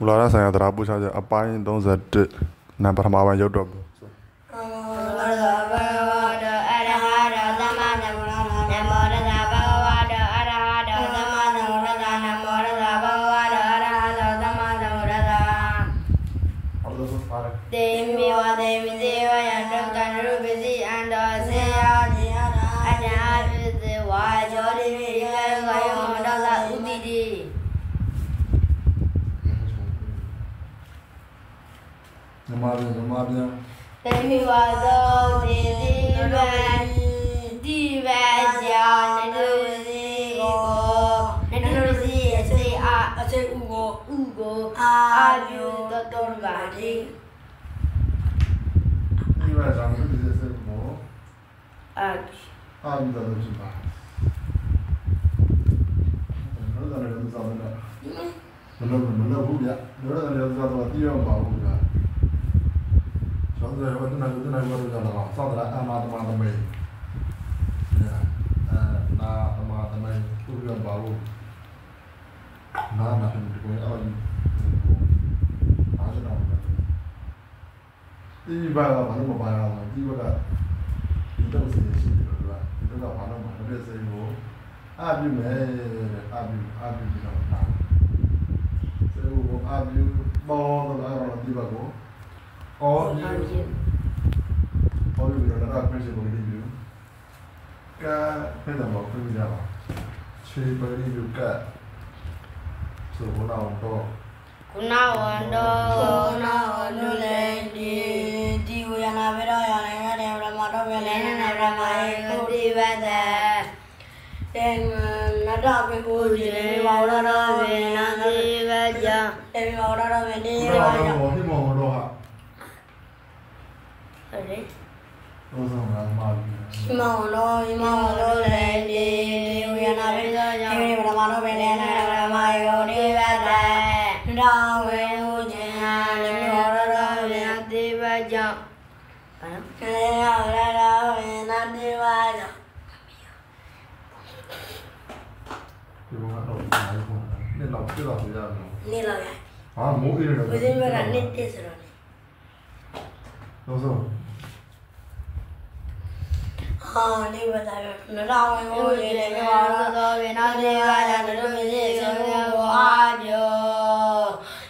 မူလာရဆိုင်ရာတရားပို့ချချက်အပိုင်း31နံပထမပိုင်းရုပ်တော့ ပြန်နမပြန်တေမိဝသောတိတိဗံတိဗံကြောင့်နတုစီကိုနတုစီအစေအာအစိဥကိုဥကိုအာအာပြုပြုတတတော်တော်ပါပါတိတိဒီမှာဇာမဒီစက်မောအာအာဒီတော့ဖြစ်ပါနော်ဒါလည်းသာမန်မလို့မလို့ဘူးဗျာတော့လည်းသာတော့တီးအောင်ပါဘူးဗျာ သောတယ်ဝတ်နာလူနာဘောရတာတော့သောတယ်အမတမတမေညာအာနာအမတမေသူရပါဘူးနာနာတယ်ကိုအော်အားစတော့ဒီဘာကဘာလို့မပါရအောင်ဒီဘက်ကဒီတော့စီစီတယ်ကွာဒီတော့ဘာလို့မလုပ်ရစေကိုအပြုမယ်အပြုအပြုပြီးတော့နာစေကိုအပြုမောတော့အဲ့တော့ဒီဘက်ကို အော်ဒီအာပြုအော်ဒီတော့တော့ပြင်စီပုံလေးယူကဖဲတော့မပြင်ကြပါချေပရီယူကဆိုတော့တော့ကုဏဝန္တောသောနာဝနုလေဒီဒီဝယနာဝရယနေရတဲ့ဗြဟ္မာတော်ဝေလေလေနနနနဗဗြရဟ္မမာယေယေကုကုတိတိဝဝတ္တတေနတပိပုဇေဝရရဝေဝေနနတိတိဝကြတေဝရရဝေတိဒီရတော့ဝယ တော့ဟိမောတော့ဟာဟုတ်တယ်တော့ဆောင်လာမှာိမောလောဣမောလောလေဒီဒီဝယနာဝေရ ယနေဗြဟ္မာတော်ဝေလေနဗြဟ္မာယေကုတိဝတ္တနာဝေဟုဇေလေမောရရဝေနတိဝကြဘာကေယရရဝေနတိဝါယဒီဘောကတော့ဘာလို့လဲလက်တော့ပြတော့ပြရမယ်နေလာရဟာမိုးအေးတယ်ဝိဇင်းဘက်ကနှစ်တစ်ဆိုတော့တော့ဆိုဟာနေဝတာရနရဝေဟိုရေလေမောရသောဝေနတိဝကြနတုမိစေသေဝအာပြု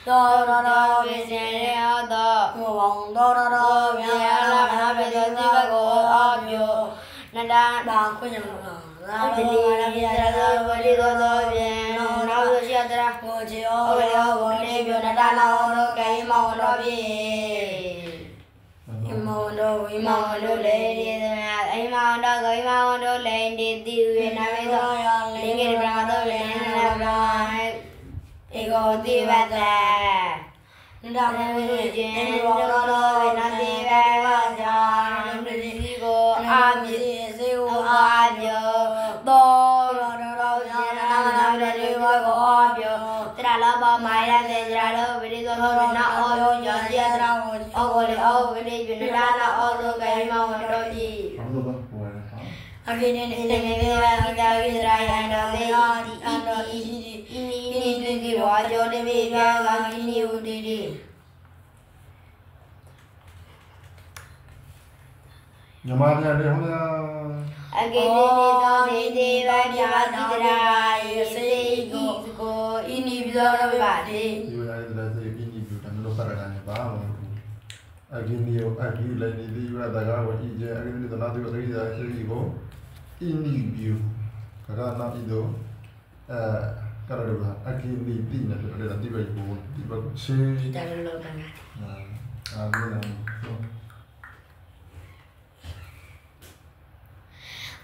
သောရတော်ဝေစေရသောမောဝံတော်ရတော်မြမြာာလာလာမမနာနာပေပေတိတိဘဘကောကောအာအာပြုပြုနတဘာခွင့်ရမလားသာအတလီလီရရပြပြရရသောသောဝလိသောသောဖြင့်နောက်သောရှိတရာကိုချေယောဝေယောဝနေပြနတနာဝရောကေမောတော်ပြေ ဣမောတော်ဝိိမောမောတော်တို့လေလေဒီသမအိမောတို့ကိုအိမောတို့လေဒီတိဝေနမေသောလင်္ကေပရမသောလေနနဗလာဧကောတိဝတ္တနတမေဝိဝိကျေကျေနနရောရောတော်ဝေဝေနနတိတိဝဝေဝဝဇာဇာနနပပတိတိကိုအာအာမိမိစေဝဩအာအာပြောပြောသောတော်တော်ရရာနာနာမမနာနာရရတေတေဝဝကောကောအာအပြောပြောတရ လောဘမာယတေကြရောဝိရိသောသောနာဩယောညာစီယတရာဩဝလေဩဝိရိပြနဒါနာဩသောကေမောဝတောတိဘာလို့တော့ပေါ်ရတာအကိနေနေဣနေတိနေမေနေဝဝကိတာဝိဒရာယံတောသေတိအန္တောဣတိဣနိနိတိတိဝါကြောတိဝိပြာဂကိနိဥတိတိညမပြန်တယ်ဟုတ်လား အကေတိတိသောတိတိဝါပြာတိတရာယေစေကိုကိုဣနိပိသောရဝိပါတိဒီဝရတဲ့လက်စေပြင်းကြီးပြတယ်လို့ဖရကနေပါ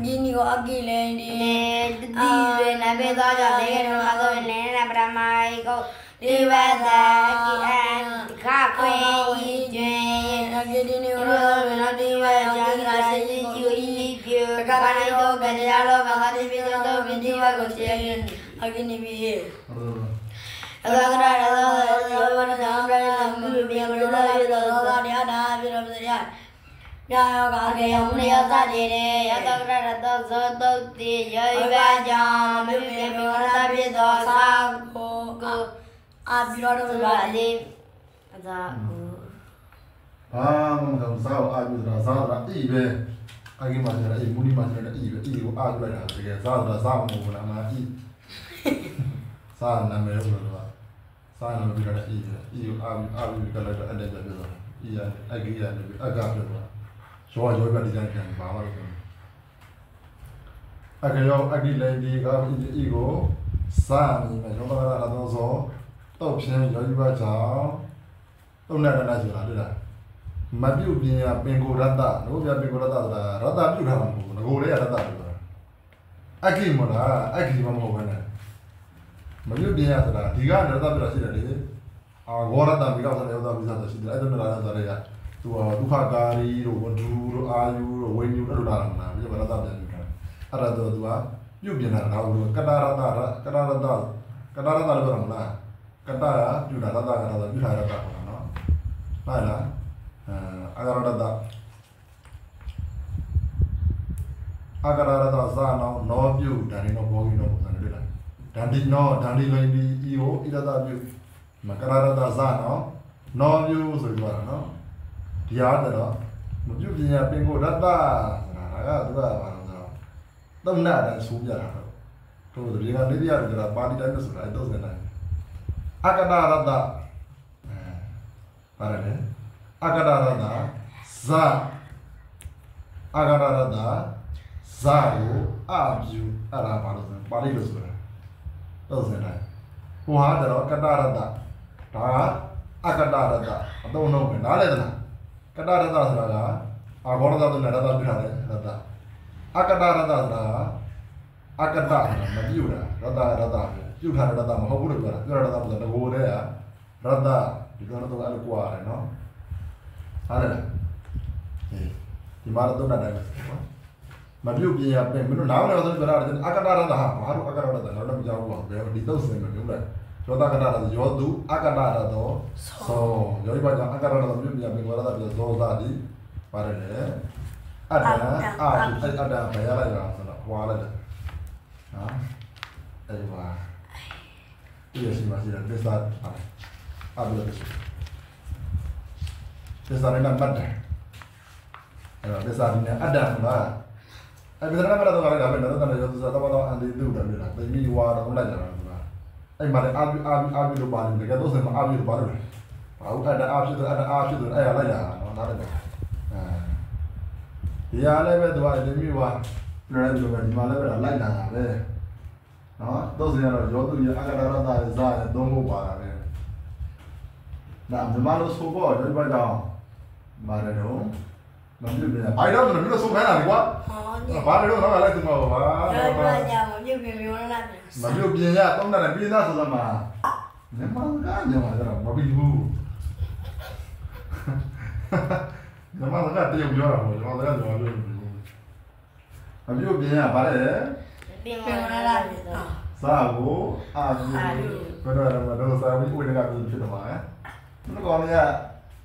အကိနေကောအကိလေ ဒီနေတိဝေနဘေသောကြောင့်လေကရမသောနေနပရမိုင်ကိုဒီဝတ္တကိအံခခွေဤကျွင်အကိတိနိဝရဝနတိဝယံကိရာစေတိကျူဤပြုကကနိတောကရလောကဟာတိပိသောတောပိတိဝကိုစေယင်အကိနိပိဟေအကကရရသောယောဝနသံပရဏမုပိယမရလာရသောသောတရားနာပြရပစရမြာယောဂအကေယမုနိယသတိရေယယတတကရတသောဇောတုတ်တိယောဤဝကြောင့်မြုပ်ပြေမောရပိသောသာကိုကိုအာပြရတော်သုပါရလေလေးအသာကိုဘာမှမလုပ်စားအာယူတာစားတာအိပဲအာကြီးမှလည်းအိမူနီမှလည်းအိပဲအိကိုအာယူလိုက်တာတကယ်စားတာစားမဟုတ်လားမအိစားနာမည်လို့တော့စားနာမည်ပြီးတော့အိပဲအိကိုအာယူအာယူကလည်းအဲ့ဒါပြပြောတာအိရအကြီးရတယ်အကပြောတာ ရောရောပြဒီတိုင်းပြန်ပါမလို့အကရောအကြီးလည်းဒီကအိကိုစားနေမယ်ရောတာရတော့ဆိုတော့ဖြင်းရောယူပါကြောင်းတုံးနဲ့တနာဆိုတာတွေ့လားမပြုတ်ပြင်းရပင်ကိုရတ္တတို့ပြပင်ကိုရတ္တဆိုတာရတ္တပြုတ်ထားမှာမဟုတ်ဘူးငကိုလေးရတ္တပြုတ်တာအခိမလားအခိမမဟုတ်ဘဲနဲ့မပြုတ်ပြင်းရဆိုတာဒီကရတ္တပြုတ်တာရှိတယ်လေအာဂောရတ္တမိကောက်ဆိုတဲ့ဥဒ္ဒပိသတ်ရှိတယ်အဲ့ဒါနဲ့လာတဲ့ဇာတ်ရ သူကဒုက္ခကာရီတို့ဝဒူတို့အာယူတို့ဝိညာဉ်တို့လာတာမလားပြရတ္တပြန်ပြုတ်တာအဲ့ဒါတော့သူကပြုတ်ပြင်းတာတော့ကတ္တရတ္တကတ္တရတ္တကတ္တရတ္တလို့ပြောတာမလားကတ္တရပြုတ်တာရတ္တကရတ္တပြုတ်တာရတ္တပေါ့နော်ဟုတ်လားအဂရဒတအဂရဒတဇာနောနောပြုဒါနေနောဘောဂိနောပုံစံတွေလားဒန္ဒီနောဒန္ဒီလိုင်းဒီဤဟိုဣရဒပြုမကရဒတဇာနောနောပြုဆိုကြတာနော် ဒီအားတော့မပြုပညာပင်ကိုရတ္တဆိုတာကသူကဘာလို့ဆိုတော့သုံးနာတန်းဆိုးပြတာတော့တို့ဒီကနေပြရတယ်ကပါဠိတိုင်းလို့ဆိုတာအဲ့တော့စနေတိုင်းအကဒရတ္တအဲပါတယ်လေအကရရတဇာအကရရတဇာကိုအပြုအဲ့ဒါပါလို့ဆိုပါဠိလို့ဆိုတာတော့စနေဟိုဟာတော့ကတရတဒါကအကတရတအတုံးလုံးပဲနားလဲသလား ကတရတဆိုတာကအဂေါရတနဲ့ရတပြထားတယ်ရတအကတရတဆိုတာအကတဆိုတာမပြုတ်တာရတရတပြုတ်ထားတဲ့ရတမဟုတ်ဘူးလို့ပြောတာပြောရတာဆိုတာငိုတဲ့ကရတဒီကတော့တော့အဲ့လိုကွာတယ်နော်ဟုတ်တယ်အေးဒီမှာတော့တတ်တယ်မပြုတ်ပြရပဲမင်းတို့နားလည်းဆိုကြတာအကတရတာဟာဘာလို့အကတရတာတော့တော့ကြောက်ဘူးဘယ်ဒီတော့စင်မလို့လဲ ရောတာကတရတာရောသူအကတရတာတော့သောရောဒီပါကြောင့်အကတရတာပြုတ်ပြရပဲဝရတာပြသောသာဒီပါတယ်လေအတ္တအာအတ္တဘယ်ရလိုက်ရအောင်ဆိုတော့ဟွာလိုက်တယ်နော်အဲ့ဒီမှာဒီရရှိမှရှိတယ်သစ္စာပါတယ်အဘိဓမ္မာသစ္စာနဲ့မှတ်တယ်အဲ့တော့သစ္စာဒီနဲ့အတ္တမလားအဲ့ဒီတော့မလာတော့လည်းဒါပဲတော့တော့ရောသစ္စာတော့တော့အန်ဒီတူတယ်လားတိမိဝါတော့လိုက်ကြတာကွာ အဲ့မှာလည်းအာဘီအာဘီအာဘီလို့ပါတယ်တကယ်တော့စင်မအာဘီလို့ပါတယ်ဘာလို့အတ္တအာဖြစ်တယ်အတ္တအာဖြစ်တယ်အဲ့ရလိုက်ရအောင်နားတယ်အဲဒီရလည်းပဲသူကတိမိဝါပြောရတယ်လို့ပဲဒီမှာလည်းပဲလိုက်လာတာပဲနော်တော့စင်ရတော့ရောသူရအကရရတာဇာရသုံးဖို့ပါတာပဲနာမမလို့ဆိုတော့ဒီဘက်ကြောင့်မာရတော့မမြင်ဘူး။ဘာလို့လဲမင်းတို့ဆုံးခိုင်းတာလေကွာဟောည။ဘာလို့လဲတော့လိုက်သူမဟုတ်ပါရဘူးရ။ကြမ ပြုတ်ပြမေဝရလာပြန်မပြုတ်ပြင်ရတုံးတယ်ပြင်သားဆိုသမှာ။ညမကညမကတော့မပြီးဘူး။ညမကတည်းကပြောတာပေါ့။ညမကလည်းပြောလို့မပြုတ်ပြင်ရပါလေပြင်မေမောဝရရလာလာပြီပြန်တော့။စာကိုအာယူဘယ်တော့မှတော့စာပြီးဝင်ကပြီးဖြစ်တော့မှာ။ဘယ်ကောင်လဲ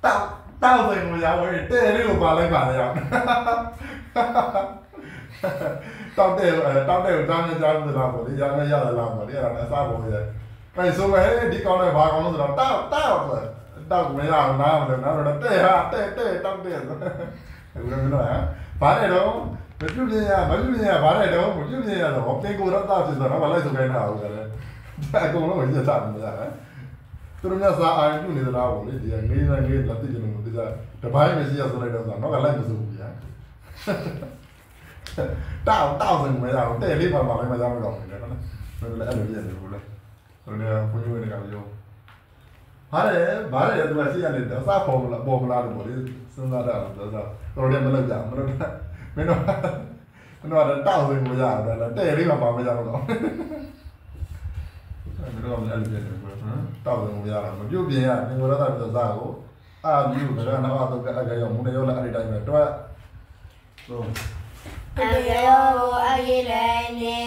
တောက်တောက်ဆိုင်ကိုရောက်ရင်တဲ့လေးကိုပါလိုက်ပါလေရောက်။ တောက်တဲ့တောက်တဲ့ကိုကြားနေကြားနေတာပေါ့လေ။ရမယ်ရတယ်လားပေါ့လေ။အဲ့ဒါလည်းအစားပေါ်ရဲ့။အဲဆိုမဲ့ဒီကောင်လည်းဘာကောင်လို့ဆိုတော့တောက်တောက်ဆိုတောက်မရအောင်နားမလို့နားတော့တဲ့ဟာတဲ့တဲ့တောက်တဲ့ဆို။အခုလည်းမလို့ဟမ်။ဘာလဲတော့မပြုတ်ပြင်းရမပြုတ်ပြင်းရဘာလဲတော့မပြုတ်ပြင်းရတော့ပင်ကိုရတာဖြစ်တော့ဘာလဲဆိုခိုင်းတာဟုတ်ကဲ့။အကုန်လုံးရတာမရဘူး။သူတို့များစာအာရုံပြုနေသလားပေါ့လေဒီကငေးနေငေးလက်တိကျလို့ဒီကတပိုင်းမရှိရဆိုလိုက်တော့ဆိုတော့ကလိုက်မစိုးဘူးဗျာ တောက်တောက်စင်မရအောင်တဲ့လေးပါပါလည်းမရမတော့ဘူးလေနော်ဘယ်လိုလဲအဲ့လိုရတယ်ဘူးလေဘယ်လိုလဲဘုန်းကြီးတွေကပြောဟာလေဘာလဲသူကရှိရနေတယ်အစားပေါ်မလားပေါ်မလားလို့ပေါ့လေစဉ်းစားတာတော့ဆိုတော့လည်းမလုပ်ကြမလုပ်မင်းတို့မင်းတို့တောက်စင်မရဘူးတဲ့လေးပါပါမရတော့မင်းတို့ကလည်းအဲ့လိုရတယ်ဘယ်လိုမ်တောက်တယ်မရတာမပြုတ်ပြင်ရငင်္ဂရတပြဇာကိုအာမြူကရနာတော့ကအကရောမူနေရောလာအဲ့ဒီတိုင်းပဲတွက်ဆို အယောအကြီးလည်းနေ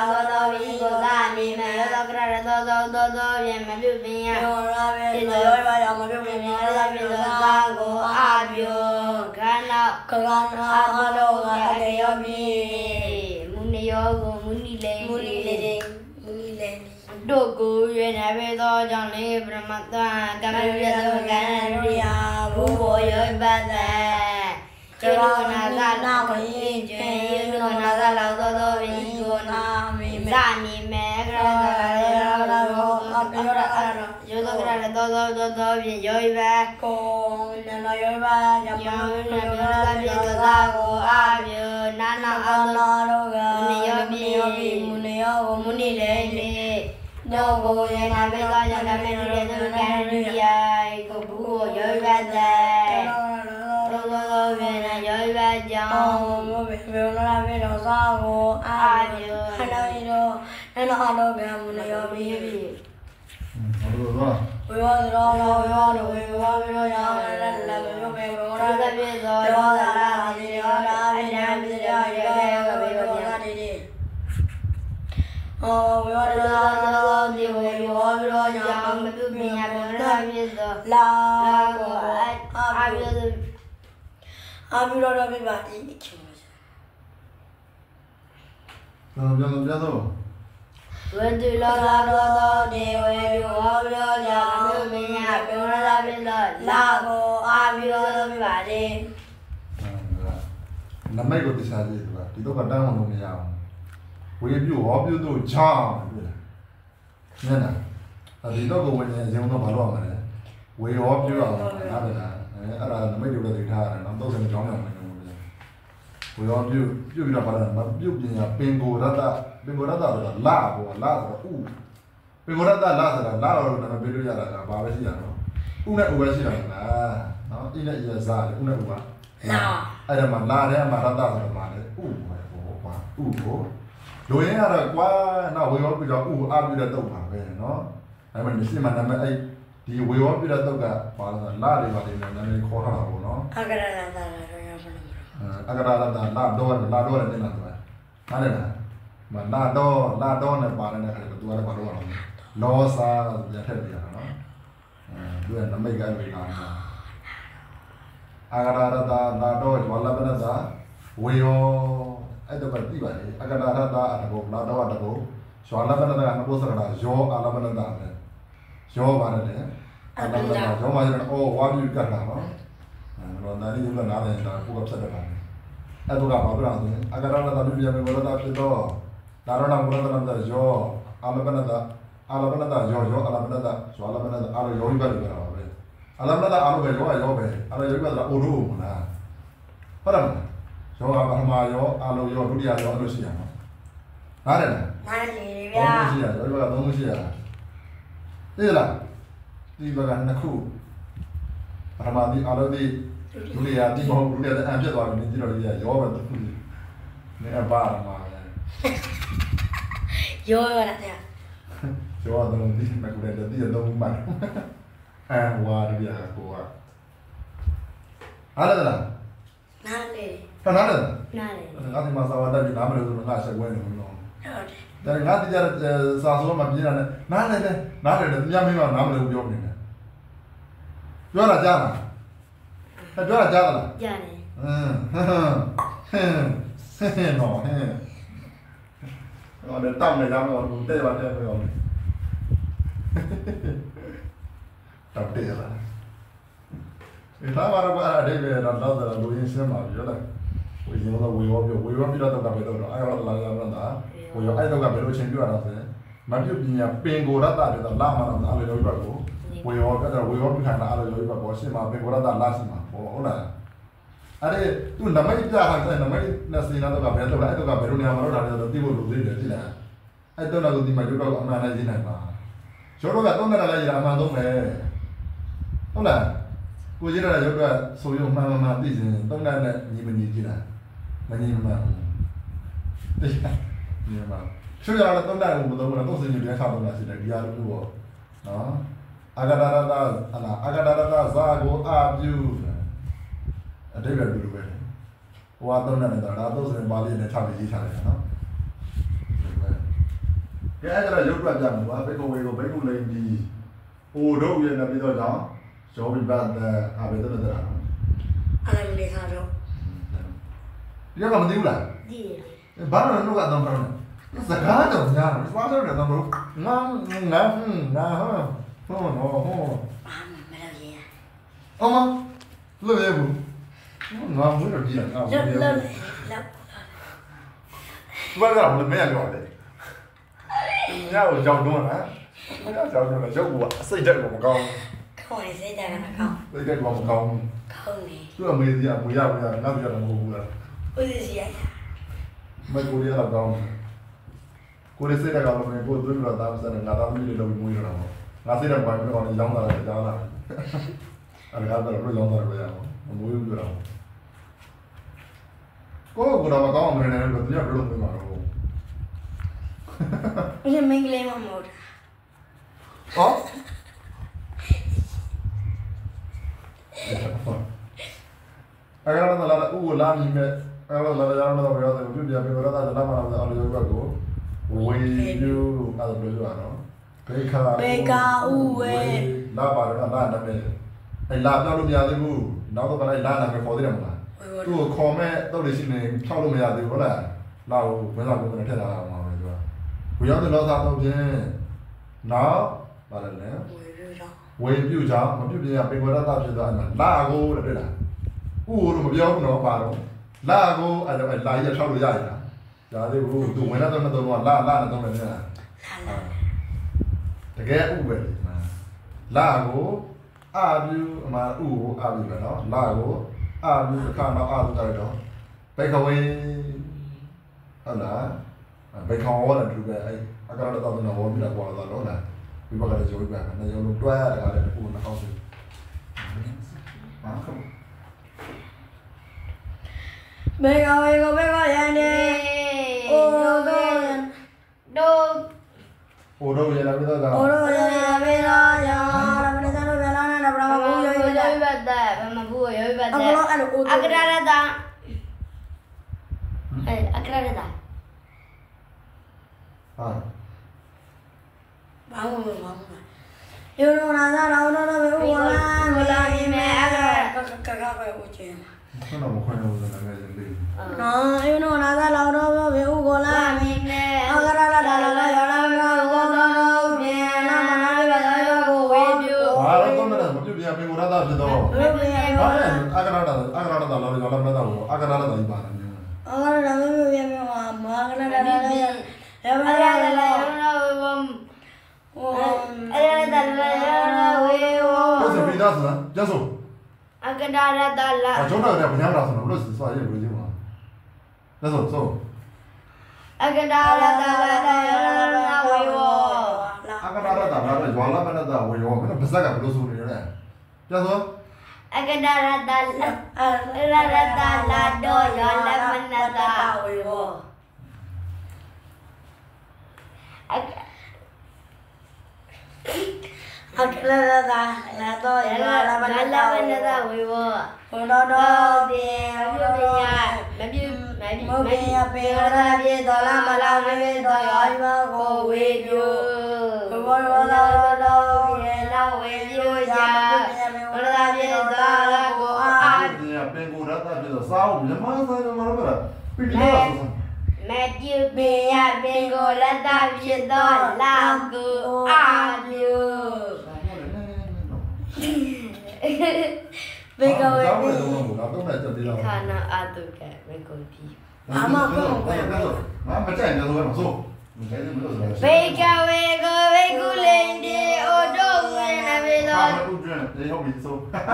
သောသောသောသောယံမပြုပင်ယယောရာဝေယောရယမရုမြမမြေလာသာပိပိသောသောသာသာကိုကိုအာအပြပြိုိုခန္ဓာကကနာအလောကအတေယောမီမုနိယောကိုမုနိလေမူလီလေမူလီလေတို့ကိုရနေပေသောကြောင့်လေပရမတ္တကမရိယသောကံဒုရိယဘူဘောယောပတ္တကျေရနာသာနာဝိကျွေယေနနာသာလောသောသောဝိကိုနာမိမေဇာနိမေကရတရေရလာရောအပယောရအရယောသောကရသောသောသောသောဖြင့်ယောဘကိုနနယောရယမယောရုနမြ မမေလာသာပိပြေသောသောသာသာကိုကိုအာအာပြပြေနာနာနာအအနာသောရောကမနိယောပိယောပိမုနိယောမုမုနိနိလေလေလေလေနောကိုရနာမေသောကြောင့်ကမေရိယသောကံဒုရိယကိုဘူဘောယောဘတ္တ သောသောသောဖြင့်ယောဘကြောအောင့််မေဘေလာဘေရောစာကိုအာပြခဏရီရောနနအလောကမုနိယောပိဟောလို့တော့ဝေဝရောရောရောဝေဝရောရောလလလဘေဘေဘေရောသောလာသပြေသောရောရောလာလာလာဒီဒီရောရောလာလာအအနံနံပိပိစစရာရာရေရေကကဘေဘေရောရောလာလာဒီဒီအော်ဝေဝရောသောလာသောလာဒီဒီဝေဝေရောရောရောရောကြောရောင့်မပြုပညာဘေရပြေသောလာလာကိုကိုအာအာအာပြေပြသော အာပြရောတော့ပြပါဒီချင်ပါကျွန်တော်ပြန်တော့ပြန်တော့ဝေတုလောသာသောသောဒေဝေယောရောကြောင့်မပြုပညာဘေရပြေသောလာလာကိုအာပြရောတော့ပြပါဒီနမိတ်ကိုတခြားကြည့်သူကဒီတော့ကတန်းဝင်လို့မရအောင်ဝေပြုဟောပြုတို့ချောင်းတွေ့လားညနာဒီတော့ကိုဝင်ရင်ရုံတော့ဘာလို့ရမလဲဝေဟောပြုအောင်နားတယ်လားအဲအဲ့ဒါနမိတ်တွေလည်းသိထားရတယ်နော် တော့စံကြောင်းကြောင်းနေတယ်ဝေဟောပြုပြုပြီးတော့ဘာလဲမပြုတ်ပညာပင်ကိုရတ္တပင်ကိုရတ္တဆိုတာလာဘောလာဆိုတော့ဥပင်ကိုရတ္တလာဆိုတာလာတော့နာမည်ပေးလို့ရတာကဘာပဲရှိရနော်ဥနဲ့ဥပဲရှိတာလားနော်အင်းနဲ့ရစားတယ်ဥနဲ့ဥပါလာအဲ့ဒါမှလာတဲ့မှာရတ္တဆိုတာမှာလေဥပဲဟောကွာဥကိုလူရင်းကတော့ကွာနော်ဝေရောပြတော့ဥအပြတဲ့တုတ်ပါပဲနော်အဲ့မှာမရှိမှနာမည်အဲ့ ဒီဝေရောပြတဲ့တုတ်ကဘာလဲဆိုလာတွေပါနေတယ်နာမည်ခေါ်ထားတာပေါ့နော်အကရလာလာရောရောဖလို့အကရာရတ္တလာတော့လာတော့လည်းနေတာသူကနားလေလားမလာတော့လာတော့နဲ့ပါနေတဲ့ခါကျတော့သူကလည်းဘာလို့ရအောင်လောစာရထက်ပြရတာနော်အဲသူကနမိတ်ကလည်းလာတာအကရာရတ္တလာတော့ဝလဘနတာဝေယောအဲ့တော့ပြပါလေအကရာရတ္တအတဘောလာတော့တဘောဇောလဘနတာနဘောစကတာယောအလဘနတာပဲ ယောပါတယ်အလဘနတာယောမှာကျတော့ဩဝါပြီးကတ်တာနော်အဲတော့ဒါလေးကနားနေတာကိုကဖြတ်တယ်ပါအဲ့တော့ကဘာပြောလဲအကရာရတ္တပြပြမေဘောတာဖြစ်တော့ဒါရဏမေဘောတာနတာယောအလဘနတာအလဘနတာယောယောအလဘနတာဇောလဘနတာအလယောဘယ်လိုလဲပါပဲအလဘနတာအလဘယ်ယောယောပဲအလယောဘယ်လားအိုရိုမလားဟုတ်တယ်မလားယောကပထမယောအလိုယောဒုတိယယောအဲ့လိုရှိရမှာနားတယ်လားနားလေဗျာသုံးခုရှိရယောဘကသုံးခုရှိရလား သိလားဒီဘကနှစ်ခုပထမဒီအလိုဒီဒုတိယဒီဘောဒုတိယအံပြတ်သွားပြီဒီတော့ဒီယောပဲသုံးခုနေအပါရမှာလေရောရောလာတဲ့ယောတော့ဒီမကူတဲ့ဒီတော့မှန်အဲဝါဒုတိယကိုကအားလည်းလားနားလေခဏလည်းနားလေငါဒီမှာသာဝတ္တကြီးနားမလို့ဆိုတော့ငါဆက်ဝဲနေလို့နော်ဟုတ်တယ် ဒါငါတိကျစာဆိုမှပြင်းရတယ်နားလည်းနားလည်းမြတ်မင်းကနားမလို့ပြောနေတယ်ပြောတာကြားလားဟဲ့ပြောတာကြားလားကြားတယ်ဟမ်ဟမ်ဟမ်ဟမ်နော်ဟမ်ဟောတဲ့တောင်းနေကြမှာဘူးတဲ့ပါတဲ့ပြောနေတော့တည်ရလားဒီသားဘာဘာအဒေပဲတော့တော့လူရင်းစမှာပြောတယ်ဝေရောဝေရောပြောဝေရောပြီးတော့ကပဲတော့အဲ့တော့လာရတာ ဝေရောအဲ့တော့ကဘယ်လိုချင်းပြောရတော့ဆိုမပြုတ်ပညာပင်ကိုရတ္တပြောတော့လာမှာတော့အဲ့လိုပြောကိုဝေရောကတော့ဝေရောပြခါတာအဲ့လိုပြောပေါ့ရှင်မှာပင်ကိုရတ္တလာရှိမှာဟုတ်လားအဲ့ဒီသူနမိတ်ပြခိုင်းတယ်နမိတ်နဲ့စီနာတော့ကဘယ်တော့အဲ့တော့ကဘယ်လိုနေရာမှာတော့ဒါလည်းသိဖို့လိုသေးတယ်ကြည့်လားအဲ့တော့တော့ဒီမှာတော့အမှန်နဲ့ရှင်းနိုင်ပါကျော်တော့ကတော့လည်းလည်းရအမှန်ဆုံးပဲဟုတ်လားကိုကြီးရတဲ့ရုပ်ကဆိုရုံမှန်မှန်သိစဉ်တုံးတဲ့နဲ့ညီမညီကြည့်လားမညီမမှန်ဘူးသိလား ညီမချွေရတဲ့တုံးတဲ့ဘုံတော့တော့စင်ကြီးပြန်ခါတော့လာစီတယ်ဒီအားလို့ပေါ့နော်အဂဒရတအလားအဂဒရတဇာကိုအာပြုအတိတ်ပဲလူလိုပဲဟိုအတုံးတဲ့တော့ဒါတော့စင်ပါဠိနဲ့ထားပြီးရေးထားတယ်နော်ကဲအဲ့ဒါရုပ်ပြပြမှာပါဘေကုဝေကိုဘေကုလိန်ဒီဟိုတို့ရဲ့နပြီးတော့ကြောင့်ကျော်ပြီးပါတဲ့အဘယ်တော့တဲ့အဲ့ဒါလေးစားတော့ဒီကမသိဘူးလားဒီဘာလို့လဲကတော့တော့စကားတော့ညာဘာလို့လဲတော့ငါငါငါဟောဟောနော်ဟောဘာမှမလုပ်ရအမလို့ရဘူးငါမွေးတော့ကြည့်ငါမွေးလောက်ရလောက်ဘူးလောက်ဘာကလည်းမရ တော့လေညကိုကြောက်တော့လားမရကြောက်တော့လေရုပ်ကအစိတ်တက်ကိုမကောင်းခေါ်နေစိတ်တယ်ကကောင်းစိတ်တက်ကမကောင်းခေါင်းနေသူ့အမေကြီးကမွေရမွေရငါပြရတော့မဟုတ်ဘူးလားဦးစီရမကိုရီးယားတော့ကောင်းကိုရီးစိ တ်တက်ကလည်းကိုသွေးပြတော့သားစတဲ့ငါသားမီးလေးလုံးမွေးရတော့ငါစိတ်တက်ပိုင်းတော့ရောင်းလာတယ်ကြားလာအဲ့ဒါကတော့ရောင်းလာတယ်ရအောင်မွေးဘူးတော့ကိုကတော့မကောင်းအောင်နေတယ်လို့သူက ဘယ်လိုမှမလုပ်ဘူးဦးစီမင်းကလေးမမဟုတ်ဟောအကရာတော့လာဥကိုလာမိမဲ့အဲ့တော့လာရအောင်တော့ပြောတယ်ပြုပြပြတော့လာလာမှာတော့အော်ရောဘက်ကိုဝေယူအဲ့ဒါပြောရအောင်ဘေခာလာပါတော့လာနာမည်အဲ့လာပြောလို့မရသေးဘူးနောက်တော့ကလည်းလာနာမည်ခေါ်သေးတယ်မလားသူ့ကိုခေါ်မဲ့တော့လေရှိနေဖြောက်လို့မရသေးဘူးဟုတ်လားလာကိုဘယ်တော့ကိုထက်လာအောင်ပါပဲသူကကိုရောက်တဲ့လောသာတော့ချင်းနောက်ပါလဲဝေပြီးတော့ဝေပြုကြောင့်မပြုတ်ပြရပေဝရတဖြစ်သွားတယ်လာကိုတဲ့တွေ့လားဥကိုတော့မပြောဘူးနော်ပါတော့ လာကိုအဲ့တော့လာရထောက်လို့ရရလားဒါသေးဘူးသူဝင်လာတော့တော့လာလာတော့လည်းလားလာလာတကယ်ဥပဲဒီမှာလာကိုအာပြုအမှာဥကိုအာပြုပဲနော်လာကိုအာပြုအခါတော့အာပြုကြတော့ဘေကဝေဟုတ်လားဘေခေါဝလာတူပဲအဲ့အကရတော့တော့ဝေါ်ပြီးတော့ကွာတော့နော်လားဒီဘက်ကလည်းကြိုးပြတယ်နေရုံလုံးတွဲရတာလည်းကိုယ်နှောက်တယ်အာခဘေကဝေကိုဘေကရန်နေအိုတော့ဒိုဟိုတော့ရလာပြီးတော့က အိုတော့ရရဘေလာယာရမနေတော့ဘယ်လာနေတော့ဘာမှမဘူးရောရယောဘတ်တဲ့ဘမဘူးယောဘတ်အကတဲ့လောအဲ့လိုအိုအကရရတာအဲအကရရတာဟာဘာမှမဘာမှယောရောနာသာရောတော့ဘေဦးလာမလာ ရင်မဲအကကကကပဲဦးချင်ခုနကမခွင့်လို့လည်းငယ်ချင်းလေးနော်ယောရောနာသာရောတော့ဘေဦးကိုလာလာမမင်းင်းနဲ့အကရလာလာလာရောလာရောကိုတော့ပြန်လာမနာရရရကိုဝေပြူဟာတော့တော့မပြုတ်ပြပေဝရတဖြစ်တော့ဝေပြူဟာအကရတာအကရတာလောလောမတော့အကရတာဒီပါနေအကရ လာမပြပြပြမာကလာလာလာရရအကရရလာရောဝမ်ဟိုအကရရလာရောဝေဝဘယ်စပီဒါစလားကျဆိုအကရရတာလာအကျောင်းတော်ကဘယ်ညာတာဆိုတော့လို့စွာရလို့ကြီးမှာကျဆိုဆိုအကရရတာလာရောဝေဝအကရတာတာလာရွာလာမနဲ့တာဝေရောမင်းပါဇက်ကဘယ်လိုဆိုနေလဲကျဆိုအကရရတာလာရရတာလာတော့ရောလမနတာဝေဘောအကအကလာလာလာလာတော့ရရလာလာမမနာလာဝေမနဘောတာဝေဝဘုံတော်တော်တော့ပြေမပြပြရ မပြမပြမဘေယပေရလာပြေတော်လာမလာဝေတော်ရောဘကိုဝေပြူဘောရောလာတော်ပြေလာဝေပြူရာမပြပြေပြေတော်လာကိုအာဒီပင်ကိုရတာဖြစ်တော့စားအောင်မြန်မာဆိုင်မှာတော့ပြပြလာဆိုမပြပင်ရပင်ကိုလက်တာဖြစ်တော့လာကူအာပြူရဘေကဝေတော့တော့တော့တော့တက်ပြီး တော့ခါနာအတုကဘေကိုဒီမမကြိုက်တယ်ဆိုတော့ဆိုမကြိုက်တယ်မလို့ဆိုတော့ဘေကဝေကိုဘေကုလင်ဒီအိုဒိုဝေနဘေဟာသောမဟုတ်ကြတယ်ဟုတ်ပြီဆိုအဲ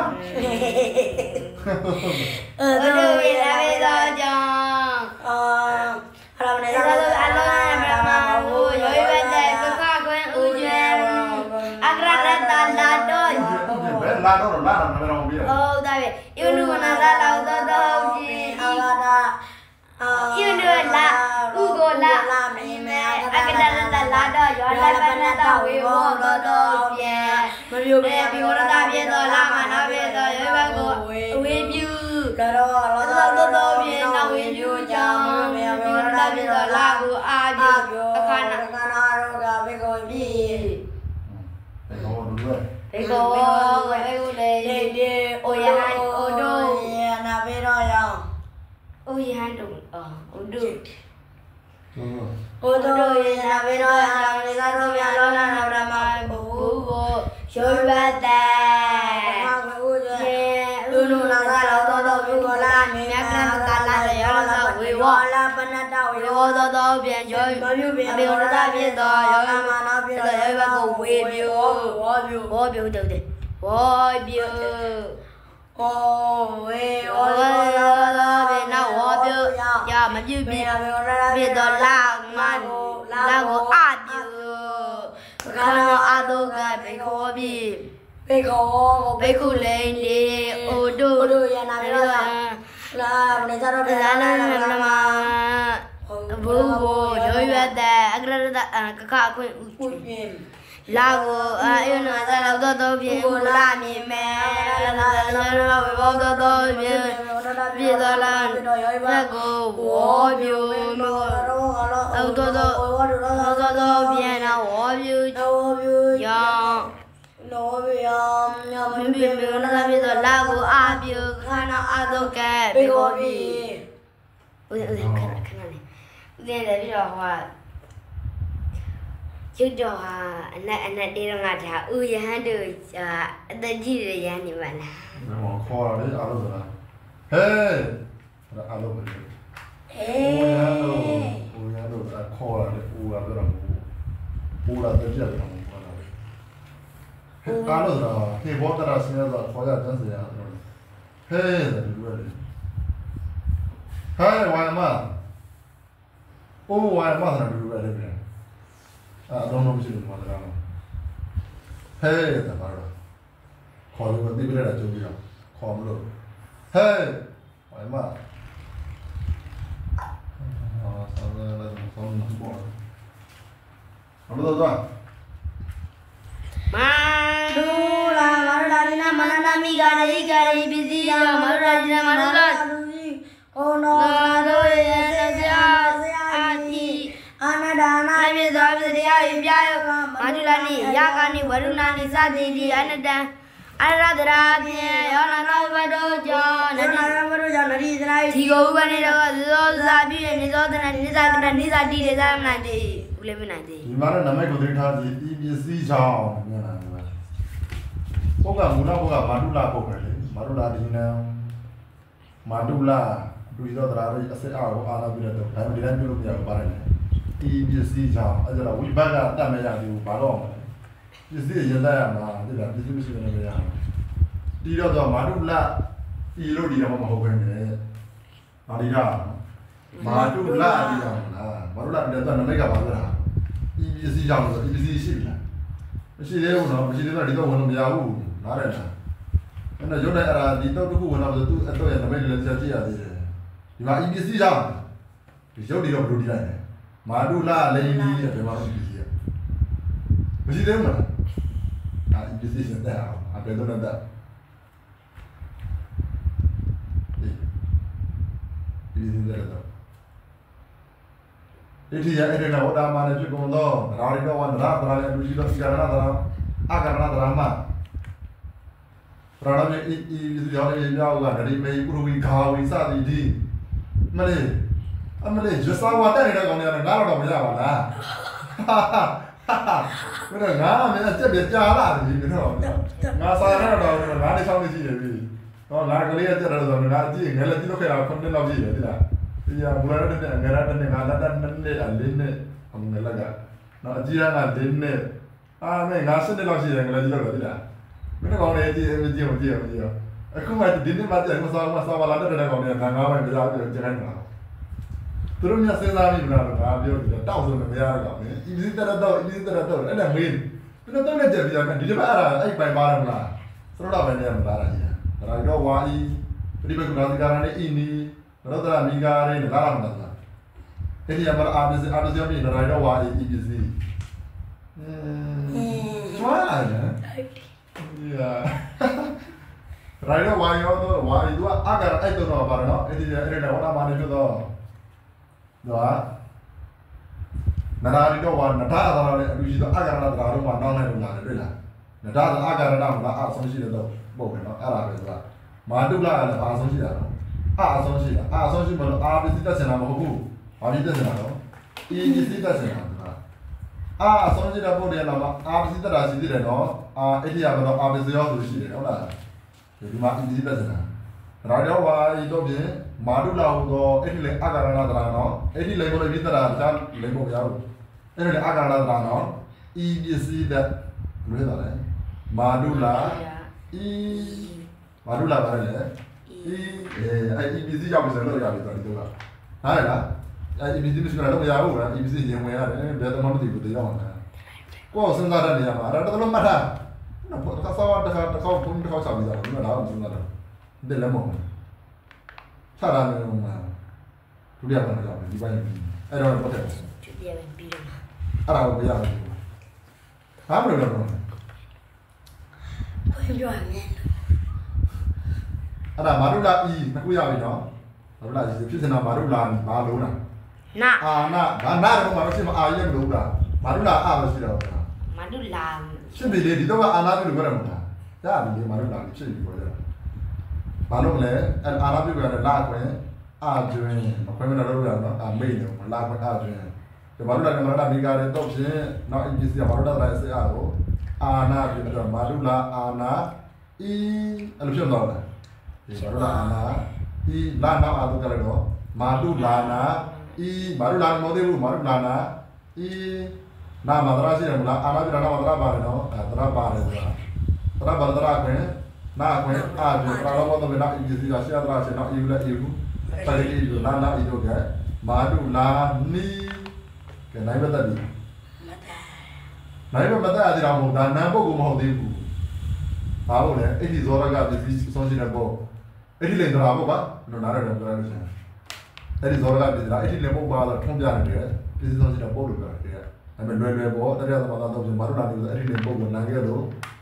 အိုဒိုဒိုဝေဝေနလာဘေဘေသောသောကြောင့်အာအရမနေ သေသာသောအအလောလောင်းနနဲ့မမမမဟုဟုယောယောဝဝေေတေတေကကကကကွင်ဥဥကျွကျွဲဲအကရရတလာတော့ဘယ်လာတော့လာတော့မတော်ဘူးပြဟုတ်တယ်ယုနုနာလာလောက်တော့တော့ပြီအာဝဒါအာယုနုလာဥကိုလာလာမင်းမဲအကရရတလာတော့ယောလပနတဝေဝောတော့တော့ပြန်မပြိုဘေဘီဝရတာပြေတော့လာမနာပြေတော့ရေဘကိုအဝေးပြူလာတော့လာတော့တော့တော့တော့ပြေနောက်ဝေးပြူကြောင့်ဘီဝရတာပြေတော့လာကိုအာပြူအခါနာအခါနာရောကဘေကိုပြီဘယ်တော့လို့လဲဘေကိုဘေကို အော်အိုဒိုအိုဒိုရနာဘေတော့ရောင်းလေသာတော့ပြန်လောလာနာဗရမဘူဘူကိုရိုးရတဲ့ဘာကိုဦးကျွဲယေလူလူနာသာတော့တော့တော့ဘုကလာမင်းမြတ်ကရကလာလေရောလာဝေဝလာပနတဝေဝေ ဩဝေဩလောလောဘေနဝောပြုယမပြုပိပိတောလာမန်လာကိုအပြုကနောအတုကဘေခောပိဘေခောဘေခုလိန်လေဩတုယနာမေရောလာမနေကြတော့ဗလာလာမမဘူဘောရွရွတ်တဲ့အဂရဒကကခွင့်ဥချင်း la vo a una da la do do bi u la mi me la la la la vo do do bi bi da la na go wo bi u no la do do la do do bi na wo bi u wo bi u ya no bi ya ya mi bi bi na da bi do la go a bi u ka na a do ke bi go bi 我我看了看了，那那比较好。 ကျုပ်တော်ဟာအနက်အနက်တေးတော့ငါဒါဥယဟန်တို့အသက်ကြီးတွေရန်နေပါလားမခေါ်ရလေအားလုံးကဟဲ့အားလုံးပဲဟဲ့ဥယဟန်တို့ဥယဟန်တို့ကခေါ်ရလေဥကတော့တော့ဥရတဲ့ပြတ်တော့ခေါ်ရလေအားလုံးကဟေဘောတရာစင်းတော့ခေါ်ရတန်းစရာဟဲ့တယ်လူရတယ်ဟဲ့ဝိုင်မအိုးဝိုင်မဆန်လူရတယ်ပြန် ခေါ်လို့တိပြရတာကြိုးပြီးတော့ခေါ်မလို့ဟဲ့ဝိုင်မအာဆောင်းလာတယ်ဆောင်းနေပေါ်ဘာလို့တော့မာဒူလာမရလာဒီနာမနနာမီဂါရိဂါရိပစ္စည်းရမရလာဒီနာမရလာကိုနောလာတို့ရဲ့ဆရာ ဒါနာနာမည်သောပစ္စတရားပြပြယောမာဒူလာနိယာကာနိဝရုဏာနိစသည်ဒီအနတံအရဒရာဖြင့်ယောနာသောဘတောကြောင့်နနနာတိရမတို့ကြောင့်နရီသရိုင်းဒီကိုဥပနေတော့သောစာပြည့်နေသောတနနိသကတနိသတိတွေသမနာတိဦးလေးမနိုင်သေးဒီမှာလည်းနမိတ်ကိုသိထားကြည့်ဒီပစ္စည်းချောင်းမြင်လာတယ်ပုဂ္ဂမူလပုဂ္ဂမာတုလာပုဂ္ဂလေမာတုလာဒီနံမာတုလာဒူရောဒရာရိအစစ်အားကိုအားလာပြီးတော့ဒါမှဒီတိုင်းပြုလို့မရဘူးပါတယ် ဒီပစ္စည်းချောင်းအဲ့ဒါဝိဘတ်ကတတ်မရဘူးဘာတော့မလဲပစ္စည်းရင်လိုက်ရမှာဒီကပစ္စည်းမရှိဘဲနဲ့မရဘူးဒီတော့တော့မာတုလာဒီလို့ဒီတော့မဟုတ်ဘဲနဲ့မာဒီကမာတုလာဒီတော့လားမာတုလာဒီတော့နမိတ်ကပါလားဒီပစ္စည်းကြောင့်ဆိုဒီပစ္စည်းရှိပြီလားမရှိသေးဘူးနော်မရှိသေးတော့ဒီတော့ဝင်လို့မရဘူးနားရလားအဲ့တော့ရုပ်တဲ့အဲ့ဒါဒီတော့တစ်ခုဝင်တော့သူအတော့ရနမိတ်လည်းဆက်ကြည့်ရသေးတယ်ဒီမှာဒီပစ္စည်းကြောင့်ဒီရုပ်ဒီတော့ဘယ်လိုဒီလိုက်လဲ မာဒုလာလိန်ဒီတဲ့ဘယ်မှာဒီပစ္စည်းရမရှိသေးဘူးမလားအာဒီပစ္စည်းစတဲ့အောင်အဘယ်တော့လဲဒီပစ္စည်းတဲ့တော့ဣတိယဣတိနဝတ္တမနဖြစ်ကုန်သောဓာရိတောဝန္တရာဓာရိလူရှိသောဣကရဏဓာရအကရဏဓာရမပရဏမေဣဣဝိသယောလေမြောက်ကဒရိမေပုရဝိခာဝိစသည်ဒီမလေး အမလေးရစဝါတက်နေတဲ့ကောင်တွေကငါတော့မရပါလားဟမင်းတို့ငါမင်းအချက်ပြကြာလာပြီမင်းတို့ငါစားရတော့ငါလေးချောင်းလေးရှိတယ်ပြီတော့ငါကလေးအချက်တော့ဆိုငါကြည့်ငါလည်းကြည့်လို့ခဲ့တာခုနှစ်လောက်ရှိတယ်တိလားဒီကဘူလာတဲ့ငါရတဲ့ငါလက်တဲ့နဲ့အလေးနဲ့အငလကနော်အကြီးရကလေးနဲ့အာမင်းငါစနေလောက်ရှိတယ်ငါလည်းကြည့်လို့တိလားမင်းတို့ကောင်းနေကြည့်ကြည့်ကြည့်ကြည့်အခုမှဒီနေ့မှတက်မစားမစားလာတဲ့တဲ့ကောင်တွေကငါငါပဲကြားပြီးကြိုင်းနေတာ သူတို့မြတ်စဉ်းစားမိမလားငါပြောတယ်တောက်ဆိုလည်းမရတော့ဘူးအီဇီတက်တော့အီဇီတက်တော့အဲ့ဒါမေးသူတို့တော့လည်းကြည့်ပြတယ်ဒီလိုပဲအဲ့ဒါအဲ့ပိုင်ပါတယ်မလားသူတို့တော့ပဲနေမှာလားကြီးဒါတော့ဝါအီပြိပကုနာစီကာရနဲ့အီနီရောဒရာမီကာရဲနဲ့လာမှာလားအဲ့ဒီအမအာဘီဇအာဘီဇယောမီဒါတော့ဝါအီအီဘီဇီအင်းကျွမ်းလာတယ် Yeah. ရိုင်တော့ဝါရောတော့ဝါရီသူကအကရအဲ့တော့ပါတော့အဲ့ဒီအဲ့ဒါဝနာမနေလို့တော့ တော့နရာရီတော့ဝါနတာအသာလည်းအလူရှိတော့အကရနာတရားတော့မှနောင်းလိုက်လို့လာတယ်တွေ့လားနတာအကရနာမှာအဆုံးရှိတယ်တော့ပုတ်ပဲနော်အဲ့ဒါပဲသူကမာတုလာလည်းအဆုံးရှိတာတော့အဆုံးရှိတာအဆုံးရှိမလို့အာပစ္စည်းတက်စင်တာမဟုတ်ဘူးဘာပြီးတက်စင်တာတော့အီပစ္စည်းတက်စင်တာကအာအဆုံးရှိတဲ့ပုတ်တယ်တော့အာပစ္စည်းတက်တာရှိသေးတယ်နော်အာအဲ့ဒီကတော့အာပစ္စည်းရောဆိုရှိတယ်ဟုတ်လားဒီမှာအင်ဒီပတ်စနာရာယောဝါဤတော့ဖြင့် မာဒုလာဟုသောအဲ့ဒီလေအကာရဏတရာနော်အဲ့ဒီလေဘောလေဝိတရာတန်လေဘောရောက်အဲ့ဒီလေအကာရဏတရာနော်ဤပစ္စည်းတဲ့ဘယ်လိုလဲမာဒုလာဤမာဒုလာပါလေဤအဲအဲ့ဒီပစ္စည်းရောက်ပြီဆိုတော့ရပြီတော့ဒီတော့ဟာလားအဲ့ဒီပစ္စည်းမရှိတော့မရဘူးကွာဤပစ္စည်းရင်ဝင်ရတယ်ဘယ်တော့မှမသိဘူးတရားမှာကိုယ်စဉ်းစားတဲ့နေရာမှာအဲ့ဒါတော့မှတ်ထား No, pues acá estaba, acá, acá, acá, pum, acá, acá, acá, no, nada, no, nada. De la mona. Sara, no, no, no. Tu dia kan jam, di banyak ni. Eh, no, no, no. ဒီပြပဲပြီးတော့ Ara, ko ya. Ha, no, no, no. ဖွင့်ပြရမယ် Ara, marula i, na ku ya bi no. Marula i, ဖြစ်စင်တာ marula ဘာလုံးလားနာအာနာဘာနာတော့မှာမရှိမအာရဲမလို့လား marula အာမရှိတော့ဘူးမဒူလာရှင်းပြီလေဒီတော့အာနာပြီလို့ပြောရမှာလားရပြီလေ marula ဖြစ်ပြီပြောရတာ ဘာလို့လဲအာနာပြီပြောရတာကွင်အာကျွင်းမခွင့်မလို့ရတော့အမေနေမလာခွင့်အာကျွင်းဒီဘာလို့လဲမလာမိကားတဲ့တော့ဖြင့်နောက်အင်ဂျီစီဘာလို့လဲလိုက်စေအားကိုအာနာပြီတော့မာလူလာအာနာဤအဲ့လိုဖြစ်တော့လားဒီဘာလို့လဲအာနာဤလာနာအာတော့ကြရတော့မာလူလာနာဤမာလူလာမဟုတ်သေးဘူးမာလူလာနာဤနာမဒရာရှိတယ်မလားအာနာပြီနာမဒရာပါတယ်နော်အဲဒရာပါတယ်ဆိုတာဒရာဘာဒရာခွင့် နာခွင့်အာကျွင်းဘာလို့တော့ဘယ်နာအင်ဂျီစီကရှေ့ဒရာရှေ့နောက်ဤလည်းဤဘူးပရိဒီလိုလာလာဤတို့ကမာဒုလာနီကဲနိုင်မသက်ဒီမတာနိုင်မမသက်အဒီတော်မဟုတ်ဒါနံပုဂ္ဂိုလ်မဟုတ်သေးဘူးဘာလို့လဲအဲ့ဒီဇောရကပစ္စည်းဆုံးရှိတဲ့ပေါ့အဲ့ဒီလေတော်ပေါ့ကွာလို့နားရတယ်ပြောရလို့ရှိရင်အဲ့ဒီဇောရကပစ္စည်းလားအဲ့ဒီလေပုဂ္ဂိုလ်ကတော့ထုံးပြနေတယ်ပစ္စည်းဆုံးရှိတဲ့ပေါ့လို့ပြောတယ်အဲ့မဲ့လွယ်လွယ်ပေါ့တရားသမားတော်ဆိုမာဒုလာနီဆိုအဲ့ဒီလေပုဂ္ဂိုလ်နာခဲ့လို့ငယ်အဲ့မှာနာပုတ်ဖြစ်ပြီနာပုတ်ဖြစ်တော့နိုင်မသက်ရအောင်ဒီဘတ်တက်ပြီဟောချင်းအီဇီတက်တဲ့တော့အာနရာရီတော့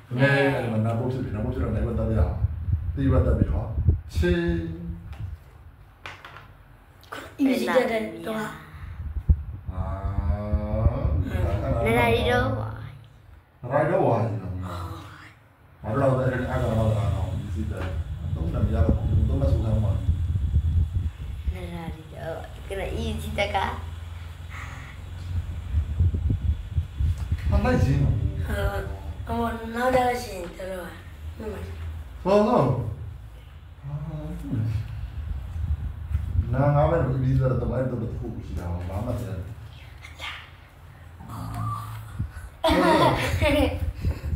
ရိုက်တော့ဝါကြီးနော်ဘာလို့လဲအဲ့ဒီအကောင်တော့တော့ဒီစီတဲ့တော့လည်းမရတော့ဘူးတော့မဆူဆောင်ပါနရာရီတော့ကနအီဂျီတကဘူးအလိုက်စင်းနော်အမေနောက်ကြရှင်တော်မမဘောနော်နာငါပဲဒီဇာတော့မိုက်တော့ခုရှိတာ ဘာမှမသိဘူး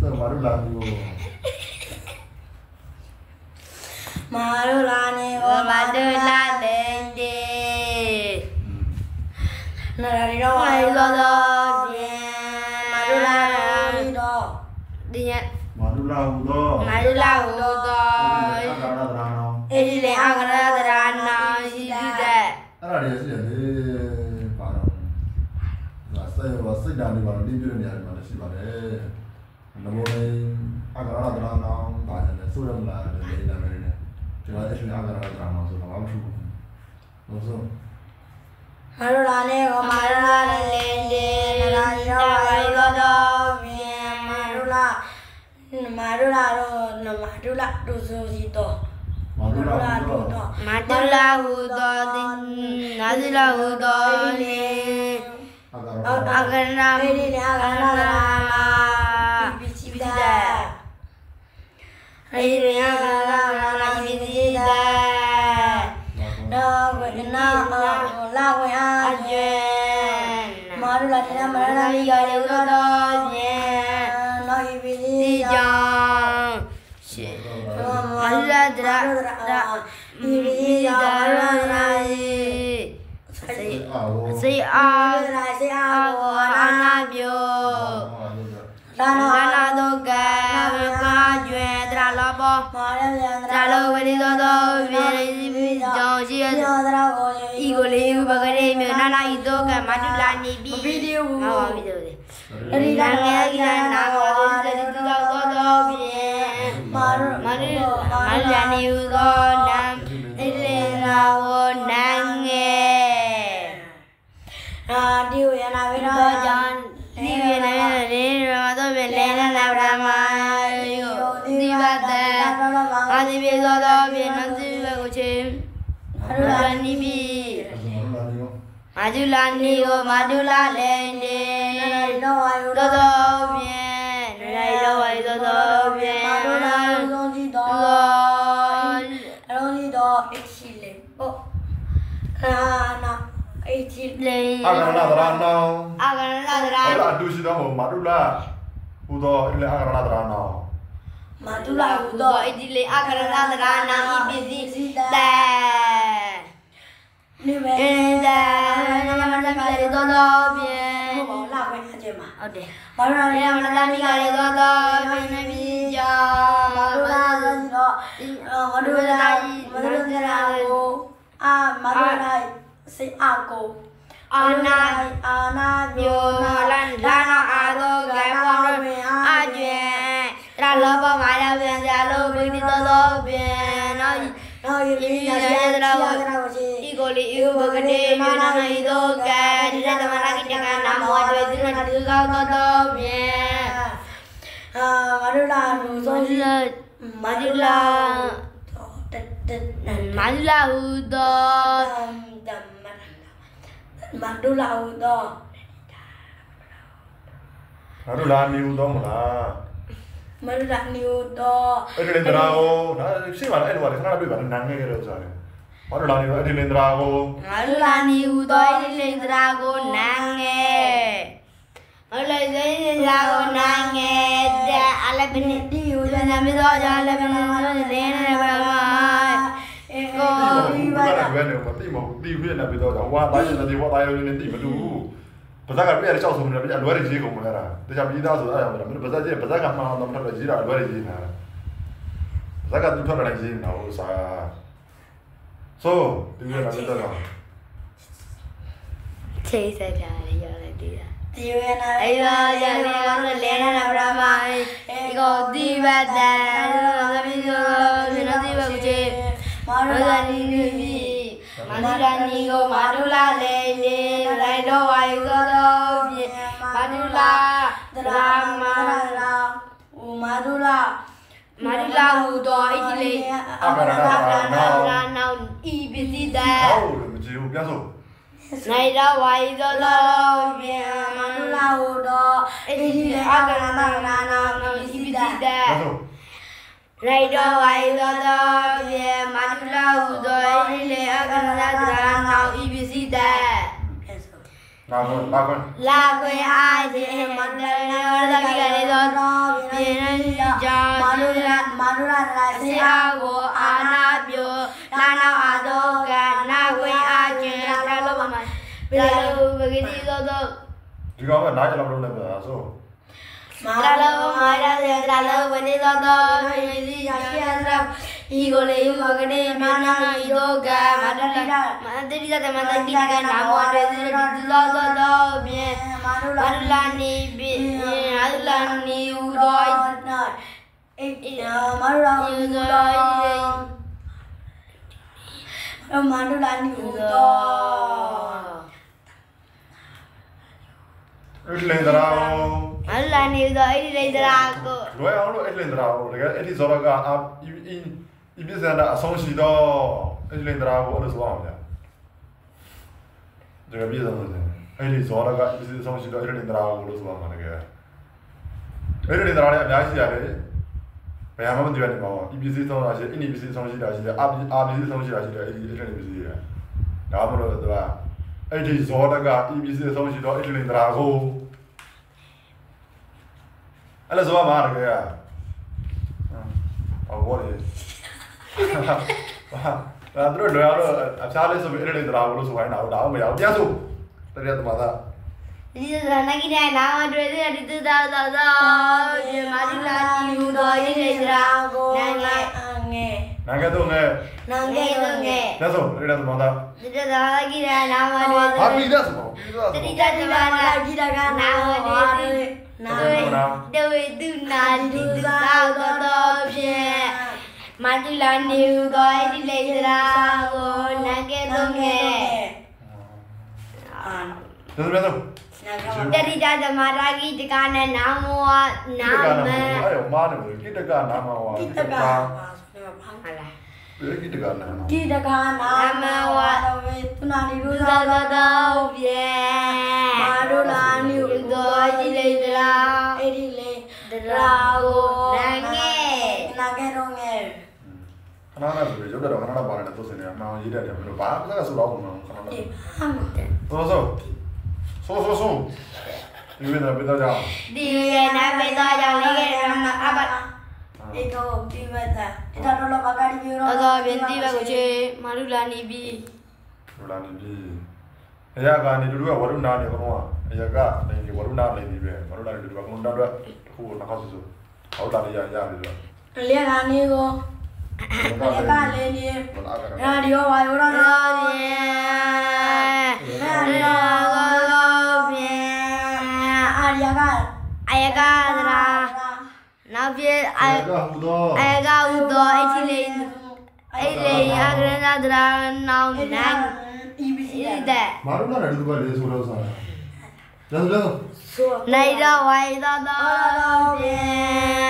တော့ဘာလို့လာဘူးမာရိုလာနေဝမဒူလာတဲ့ဒီနာ မာဒူလာဟူတော့မဒူလာဟူတော့အကောင်တော့နော်အဲ့ဒီလေအကရဒရာနာရှိတဲ့အဲ့ဒါတွေရှိတယ်လေပါတော့ဒါစိတ်ရောစိတ်ဓာတ်တွေပါတော့ဒီပြည့်နေရတယ်မှာရှိပါတယ်နမောလေးအကရာဒရာနောင်းပါတယ်ဆိုရမလားလေနာမည်နဲ့ဒီမှာအရှင်အကရာဒရာနောင်းဆိုတာဘာမှမဖြစ်ဘူးလို့ဆိုမာရိုလာနေကိုမာရိုလာနေလေနာရီတော့ဝိုင်းတော့ပြန်မာရိုလာ မာရိုလာတော့နမာရိုလာတို့ဆိုစီတော့မာဒူလာဟူတော့မဒူလာဟူတော့ဒီနာဒူလာဟူတော့လေအကရာအာကရဏအေဒီနေအာကနာဒရာနာပိစိတအေဒီနေအာကနာဒရာနာပိစိတနောဝေနာလာဝေအာအကျေကျွန်းမာရလာ မလဒရာဒရာဤရိဒါရနာယိစိတ်အာဝစိတ်အားရာစေအာအာဝဝနာနာနာပြောဒါနောနာနာတော့ကံကာကျွဲတရာလောဘောမာရယန္တတရာရာလောဝရိသောသောပြေရိကြောင့်ရှိရယောဒရာကိုဤကိုလေးဥပကရေမြေနာနာဤတော့ကမတုလာနေပြီဗီဒီယိုဟောဗီဒီယို လေးအရိဒီဒါနာငငယ်ယ်ကကနာနာဝဝါါဒီဒီတတောတော်တော့တော်တော့ဖြဖြင့်င့်မာရမရမရနီဥသောနံဣလေနာဝနံငယ်အာဒီဝေနာဝေသောရောကြောင့်ဒီဝေနနေရမသောပြေလေနနာဗြဟ္မာယုဒီဝတ္တအာဒီပြေသောသောပြေနသီဝကိုချင်းရူလာနိပိမာဒုလာနီကိုမာဒုလာလေနေ နောဝါယုသောသောပြေနေရောဝိသောသောပြေမာဒုလာလုံးစီတော်သောအလုံးစီတော်အချီလေပေါ့အာနာအချီလေအာကရဏဒရာနောအာဂရဏဒရာအဲ့ဒါအတူရှိတော့မာတုလာဟူသောအဲ့လေအာကရဏဒရာနောမာဒုဒုလာလာဟုဟုသောသောဣတိလေအာဂရဏဒရာနာဤပစ္စည်းတေနိဝေအင်းဒါနမနမရေသောသောပြေဘော လာဝေအကျမဟုတ်တယ်မာရရေမနတမိကရေသောသောပြေနမိကြောမာမာဒုဘာလာလုံးတော့မဒုလာမဒုလာကိုအာမဒုလာစေအာကိုအာနာအာနာယောနာလန်လာနာအာသောကံပေါင်းတို့အာကျွဲတရလောဘမာယာပြန်ကြလို့ဘိတိသောသောပြေနော်နော်ယီယာယာရာဝရှိဤကိုလီဤဘဂတေမြေနာဤသောကံဒီရသမနာကိတကနာမောတွေဒီနာဒီကောသောသောပြေအာမဒုလာလူသောဆိုရှိရှိမဒူလာတ က်တက်မဒူလာဟုသောဒမ်မဒုလာဟူတော့ မာတုလာနီဟူသောမလားမဒုလာနီဟူတော့အဲ့ဒီလင်ဒရာကိုဒါရှိပါလားအဲ့လိုပါလေခဏတွေ့ပါလားနာငယ်ကြတဲ့ဥစ္စာလေမာတုလာနီအဲ့ဒီလင်ဒရာကိုမဒူလာနီဟုသောဤလိန္ဒရာကိုနန်းငယ်မလိစိန္ဒရာကိုနန်းငယ်တဲ့အလပနိတိဟုဇနမေသောကြောင့်လည်းပနိသောလေနေပါမှာအေဒီမှာဒီမှာလည်းဘယ်နဲ့မသိမဟုတ်တီးပြနေပြီးတော့ဟိုကတိုင်းနေတယ်ဟိုတိုင်းနေတိမတူဘာ သာကပြည့်ရချောက်ဆုံးနေပြီအလွယ်ကြီးကုန်မလားတခြားပြီးသားဆိုအဲ့ဒါမလားဘာသာကြီးဘာသာကမှတော့မထွက်ကြီးတာအလွယ်ကြီးနေတာဘာသာကသူထွက်လာကြီးနေတာဟိုစားဆိုဒီလိုလာပြီးတော့ချိတ်ဆက်ကြရရလိုက်တည်တာဒီဝေနာအေယောယလေကောလေနနာဗြဟ္မာဧကောတိဝတ္တသမိသောသေနတိဘကုချေမာမရရလာဏီနီနိနီ မိမန္တရာနီကိုမာဒုလာလေနေလိုက်တော့ဝါယုသောသောဖြင့်မာဒုလာဒဒရာရာမာမာရာဥမာဒုလာမာဒုလာဟူသောဣတိလေအာမရနာနာရာနောင်ဤပစ္စည်းတဟုတ်လို့မကြည့်ဘူးပြန်ဆိုနိုင်တော့ဝါယုသောသောဖြင့်မာမာဒုဒုလာလာဟူတော့ဣတိလေအာကရဏနာနာနာဤပစ္စည်းတပြန်ဆို ရိုက်တော်ဝိုင်သောသောပြေမတုလာဟုသောဣလေအကရဏတရာနောဤပစ္စည်းတနာမနာမလာခွေအားဖြင့်မန္တရဏဝရဒကိကလေးသောပြေရန်ကြောင့်မာဒုလာမာဒုလာလာအစေစီအာအားကိုအာနာပြုလာနောအာသောကနာခွေအားဖြင့်တလောဘမပြလောဘဂတိသောသောဒီကောင်ကနားကြလောက်လို့လည်းပြန်ဆို မာတလောမာရစေတလောဝနေသောသောနှိစီရရှိအစဤကိုလေဘဂတိမနာဤသောကမတလမတတိတမတတိကနာမောတေသတိသောသောသောဖြင့်မာဒုဝလာရလာနီပိအလနီဥတော်နာအေးမာဒုလာဟူဤတော့သောမာဒုလာနီဟူတော့အဲ့လင်ဒရာ ကိုအလနီသောဣတိလေတရာကိုလွယ်အောင်လို့အဲ့လင်ဒရာကိုတကယ်အဲ့ဒီဇောရကအအီအီအီပြစံတာအဆုံးရှိတော့အဲ့လင်ဒရာကိုအဲ့လိုဆိုအောင်ဗျာတကယ်ပြည့်စုံလို့အဲ့ဒီဇောရကပစ္စည်းဆုံးရှိတော့အဲ့ဒီတရာကိုလို့ဆိုတာမှာလည်းအဲ့ဒီတရာလည်းအများကြီးရှိရတယ်ဘယ်မှာမသိရနေပါဘူးဒီပစ္စည်းဆုံးတာရှိအင်းဒီပစ္စည်းဆုံးရှိတာရှိတယ်အာပအာပစ္စည်းဆုံးရှိတာရှိတယ်အဲ့ဒီအဲ့ဒီပစ္စည်းတွေဒါမှမဟုတ်တော့အဲ့ဒီဇောရကဒီပစ္စည်းဆုံးရှိတော့အဲ့ဒီတရာကို အဲ့လိုဆိုမှတကယ်ကအော်ဘောလေဒါတို့လောရတော့အဖျားလေးဆိုပြီးအဲ့ဒီတရာကိုလို့ဆိုခိုင်းတာတော့ဒါမှမရဘူးတရားဆိုတရားသမားသားဒီစရဏကိတဲ့နာမတွေ့တဲ့ဒီတူတော်တော်တော်ဒီမာဒီလာတီဟူတော်ရေးနေကြတာနိုင်ငံငယ်နိုင်ငံတော့ငယ်နံငယ်ငယ်ဆုံးငယ်လက်ဆုံးရတဲ့သမားသားဒီတူတော်ကိတဲ့နာမတွေ့ဟာပြီးတဲ့ဆိုပါပြီးတဲ့တတိဆိုတတဘာလာကြည့်တာကနာဝတွေ နာတွေ့တူနာဒီတူတော်တော်ဖြင့်မာဒီလာနေဟူတော်ရေးနေကြတာကိုနိုင်ငံဆုံးငယ်အာလက်ဆုံးလက်ဆုံးနာကတတိတသမရာဂိတကနဲ့နာမောနာကိတကမနာအဲ့ရောမာနေကိတကနာမဝါတိကိတတကကဟုတ် လားကိတကနာမတိတကနာမဝါဝေသူနာလီရူသာသောတော်ပြေမာဒူလာနီတော်ကြည်လေတရာအဲ့ဒီလေတရာကိုနိုင်ငံနာကဲတော့ငယ်ခဏနာဆိုရုပ်တော့ခဏနာပါနေတော့စနေမှာရေးတယ်တယ်မလို့ဘာမှမဆိုတော့ဘူးခဏနာဒီဟမ်တဲ့ဆိုဆိုဆိုဆိုဆိုဒီမင်းတော့ပြတော့ကြအောင်ဒီရဲ့နာမေတော်ကြောင့်လေးရဲ့နာအဘတ်ဒီတော့ဒီဝက်တာဒီတော့လောဘကဒီမျိုးသောတော်ပြင်တိဘ က်ကိုချေမာလူလာနေပြီဘလာနေပြီအရာကနေတူတူကဝရုဏာနေကတော့အရာကနေဝရုဏာနေပြီပဲဝရုဏာနေတူတူကကတော့တော့ခုနောက်ခေါက်ဆိုဟုတ်တာလေးရရပြီတော့လေကနေကိုလေကလည်းနေဘာလာကရာဒီယိုဝါယောရာသောပြေရာသောပြေအာရယာကအယကသရာနောက်ပြေအအဲ့ကဟူတော့အယကဥတော်အတိလေးအဲ့လေအဂရဏသရာနောင်နန် EBC တဲ့မာရုဏာနေတူကလေးဆိုတော့စားလက်လက်ဆိုနိုင်တော့ဝိုင်သောတော်ပြေအယာအာရယာကအယကဥတော်လေအဂရဏသရာ နောင်ဤပိတဲ့မရယာနမရတာမိကရေသောတော်ပြေအယကဥတော်ဟာရိုက်တော့ဩရိုက်တော့ဝိုင်သောတော်ပြေ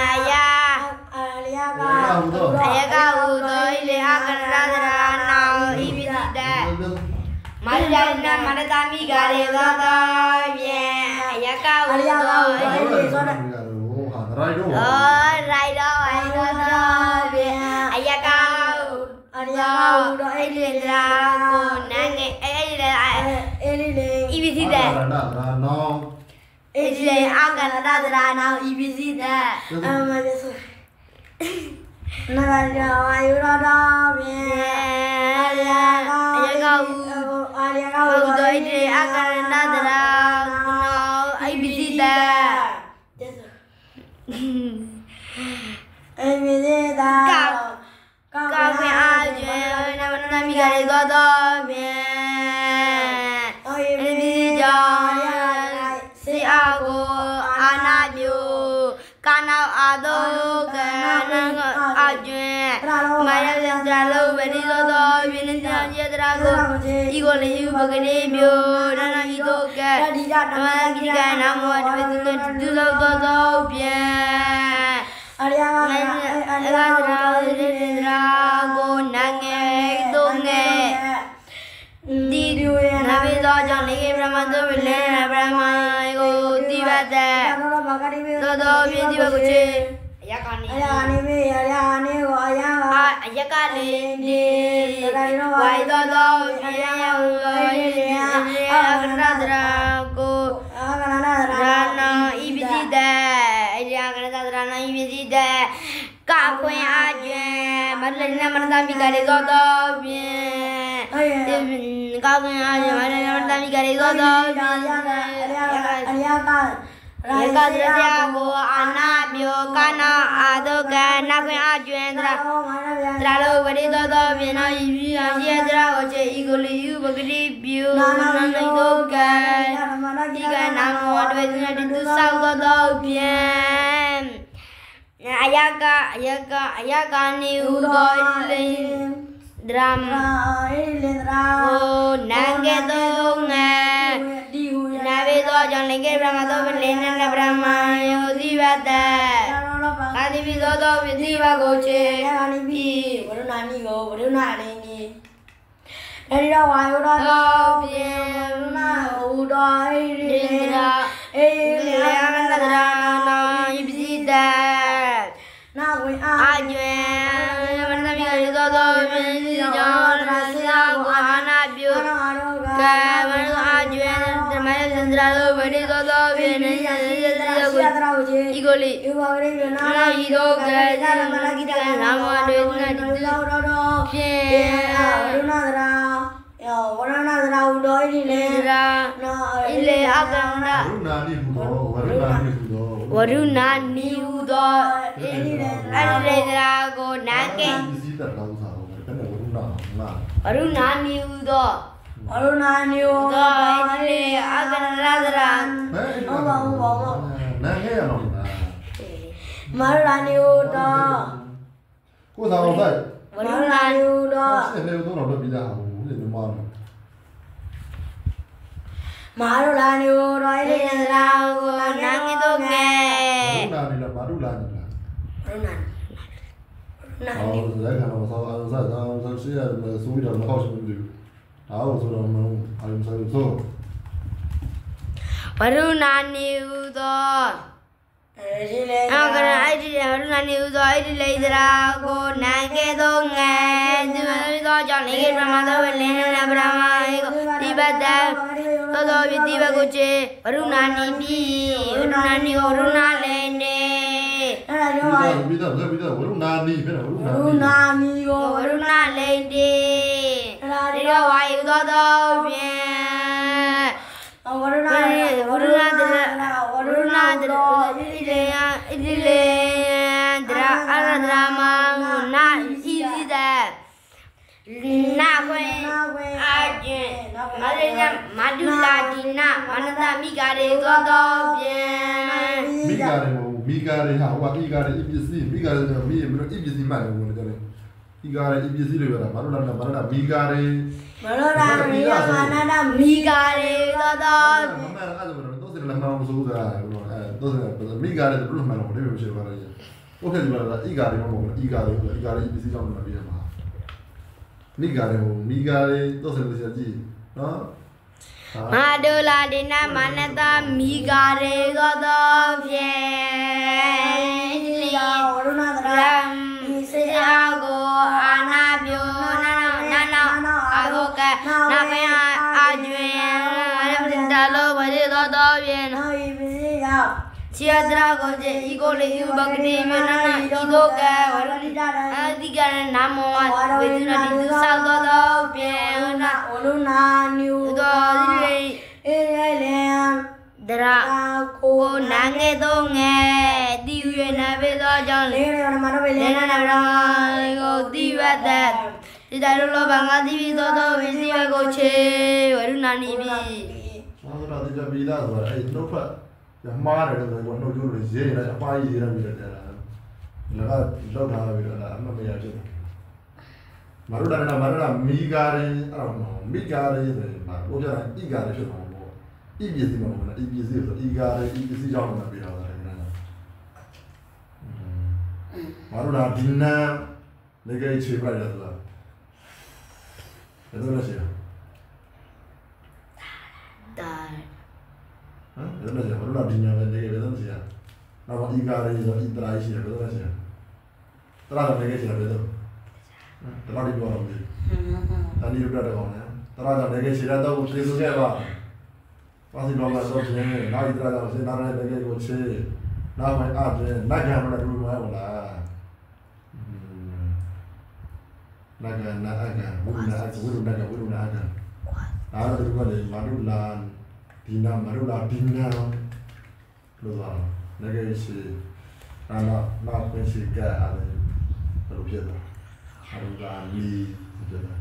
အယကအာရယာ တော့ကတော့အဲ့အဲ့ဒီဒီလာကိုနန်းငယ်အဲ့ဒီလာအဲ့ဒီလေ EBC တဲ့နာနာနောင်အဲ့ဒီလေအကနတာဒရာနောင် EBC တဲ့အမရဆိုနာရယာဝါယောရာတော့ဗျာအယကအယကဥအာရယာကဥတော်အဲ့ဒီအကနတာဒရာနောင် EBC တဲ့ အဲ့ ဒီလေဒါကောက်ခွင့်အားဖြင့်နမနမိကရေသောတော်ဖြင့်အဲ့ဒီကြောင့်စေအားကိုအာနာပြုကာနောင်အာတုကနံအကျွင်းမာရဇန္တလောဝရိသောတော်ဖြင့်ဉာဏ်ရတရာကိုဤကိုလေယူပကတိပြုနန္ဤတို့ကဓမ္မဂိကနာမောတဝိသုတုသောသောဖြင့် အာရယာကအလကားရာရေရာကိုနငယ်တုံးငယ်ဒီနဗေသောကြောင့်လေဗြဟ္မသုဝိလေဗြဟ္မကိုတိဘတ်တဲ့တော့ဘာကဒီမျိုးသောသောပြည့်တိဘကိုချေ အယကနေအာရနေမေအာရနေကိုအာရကအာအယကလေးနေဝိုင်သောသောပြည့် ရောက်လို့ရေအကရဒရာကိုအာကနာနာရာနာဤပစ္စည်းတဲ့အရာကရသဒရာနာဤပစ္စည်းတဲ့ကခွင့်အကျွန်းမလနမနတမိကရေသောတော်ဖြင့်အေးကခွင့်အကျွန်းမလနမနတမိကရေသောတော်ဖြအာင့်ရကအာရကအာရကရေကဒရာကိုအာနာပြောကနာအာဒုကနာခွင့်အကျွန်းသရာတော့မာရဗျာသရာလိုဝရိသောတော်ဖြင့်နာဤပြီးအရေသရာကိုချေဤကိုလီယူပဂတိပြုနာနာနိဒုကဒီကနာမောတွေညတိသူဆောက်သောတော့ပြန်အယကအယကအယကနေဥတော်လင်းဒရမ်အာအေးလင်ဒရာကိုနန်ကေတော့ငယ်ဒီဟူရနာဘေသော ကြောင့်လိင်္ဂေဗြဟ္မသောပလေနနဗြဟ္မယောဇိဝတ္တကာတိပိသောသောပိသိဝကိုချေအာနိပိဝရုဏာမိကိုဝရုဏာလိင်္ဂေအရိရဝါယောသောပြေမဟုတော်ဟိရိရာအေလေယမန္တရာနောယိပိတနာဝေအာညေမန္တမိရသောသောဝိမေတိယောရာစီယာဝါနာပြုကာဝရ န္ဒရာသောဝိရိသောသောပင်နေရစီရစီကိုရာတရာကိုကြီးဤကိုလိဒီဘာဝရိယနာနာဤသောကဲသာမလကိတကနာမဝတေသနာတိတော်တော်တော်ဖြင့်အာဝရဏသရာယောဝရဏသရာဥတော်ဤလေသရာနာဣလေအကန္တဝရုဏာတိဟူသောဝရုဏာတိဟူသောဝရုဏာနိဟုသောဣတိရေသရာကိုနာကဲပစ္စည်းတက်တော့စားတော့ဘယ်နဲ့ဝရုဏာငါဝရုဏာနိဟုသောဝရဏညောသောဣလေအကန္တသရာဟဲ့နာငယ်ရအောင်လားမရဏညောတော်ကိုသာ တော့ဆိုင်ဝရုဏာညောတော်ဆက်နေတော့တော့ပြီးကြအောင်လေမမနော်မရဏညောတော်ဤဣလေလေသရာကိုနာကဲသောကဲဝရုဏာနေလားမာရုလာနေလားဝရဏနာအော်ဇာတ်ကတော့ဆောင်းဆောင်းဆောင်း ဆောင်းရှိရဆိုပြီးတော့မဟုတ်ဘူးဒီအားဆိုတော့မအားမဆိုင်ဆိုဝရုဏာနိဟုသောအဲဒီလေအကရအိတိရဝရုဏာနိဟုသောဣတိလေသရာကိုနာကဲသောငဲဒီမသောကြောင့်နေကေဗြဟ္မာသောဝေလင်းနဗြဟ္မာဧကတိပတ္တသောသောယတိဘကုချေဝရုဏာနိပိဝရုဏာနိဝရုဏာလေနေအဲ့ဒါကြောင့်ပြီးတော့ပြီးတော့ဝရုဏာနီပဲဝရုဝဏာရနီဏမီကိုဝရုဏာလေတေဒီ ရုဏာတရဣတိလေဣတိလေတရအရဒရာမနာဣတိတနာခွေအာကျင်မရညမဒုလာတိနာမနတမိကာရေသောသောဖြင့်မိကာရီမိကာရီဟာဟိုအီကာရီအပစ္စည်းမိကာရီဆိုမိမလို့အပစ္စည်းမှလည်းဝင်တယ်လေအီကာရီအပစ္စည်းတွေပြောတာမလို့လားမလို့လားမိကာရီ Entonces, mi cara de plus menos, ¿no? Yo llevo ahí. Porque de verdad, y cara, vamos, y cara, y cara, y PC ya no la vida más. Mi cara, mi cara, entonces me decía allí, ¿no? မာဒူလာဒီနာမနတာမိဂါရေဂဒောဖြင့်လျောဝရဏတရံစေအာကိုအာနာပြုနာနာနာနာအာကိုကနာပယအာကျွင်ဝရပတ္တလောဝရေဂဒောဖြင့်ဟောဤပိစီယော သောဒီလေအေရလေဒရာအာကိုကိုနာငယ်သောငယ်တိရွေနာပေသောကြောင့်လေလေရမနဝေလေလေနာနာရကိုတိဝတ်တဲ့ဒီတိုင်လောဘငါတိပြီးသောသောဝိစီဝကိုချေဝရုဏာနိပိဆောင်းတော့ဒီကြပြီးသားဆိုတော့အဲ့နှုတ်ဖက်ရ မှားတယ်လို့ဆိုတော့နှုတ်ကျိုးတွေရေးနေတယ်အပါကြီးရေးရပြီးတော့တယ်လားလည်းကလောက်ထားပြီးတော့လားအမမရဖြစ်တယ်မရူဒါနာမရူဒါမီဂါရီအဲ့တော့မီဂါရီဆိုရင်မှာဘိုးပြတာအီဂါရီဖြစ်မှာပေါ့အီပစ္စည်းမှာပေါ့နော်အီပစ္စည်းဆိုအီဂါရီအီပစ္စည်းကြောင့်လည်းပြီးတော့တယ်နော်မရူဒါဒီနာနေကြချေပြရတယ်လားဘယ်လိုလဲရှိရတာ ဟမ်ဘယ်လိုလဲမရူဒါဒီနာလည်းနေကြဘယ်လိုရှိရနောက်အီဂါရီဆိုအီတရာရှိရဘယ်လိုလဲရှိရတရာလည်းနေကြရှိရဘယ်လိုတရာဒီပြောရမယ်တန်ဒီရုပ်တဲ့ကောင်နဲ့တရကြနေခဲ့ခြေရတော့ကိုကျေစုခဲ့ပါပါစီတော်ကတော့ပြင်းနာရီတရကြစေနာရတဲ့ကေကိုချေနာမိုင်အားပြင်းနတ်ကံမလည်းဘူးမဟုတ်လားနတ်ကံနာအကံဝိရုနာအကဝိရုနာကဝိရုနာအကံဒါတော့ဒီကလေမာဒုလာဒီနာမာဒုလာဒီနာလို့ သွားနေခဲ့ရှိနာနာနာပင်ရှိကဲအားလည်းဘယ်လိုဖြစ်လဲအရူလာလီဖြစ်တယ်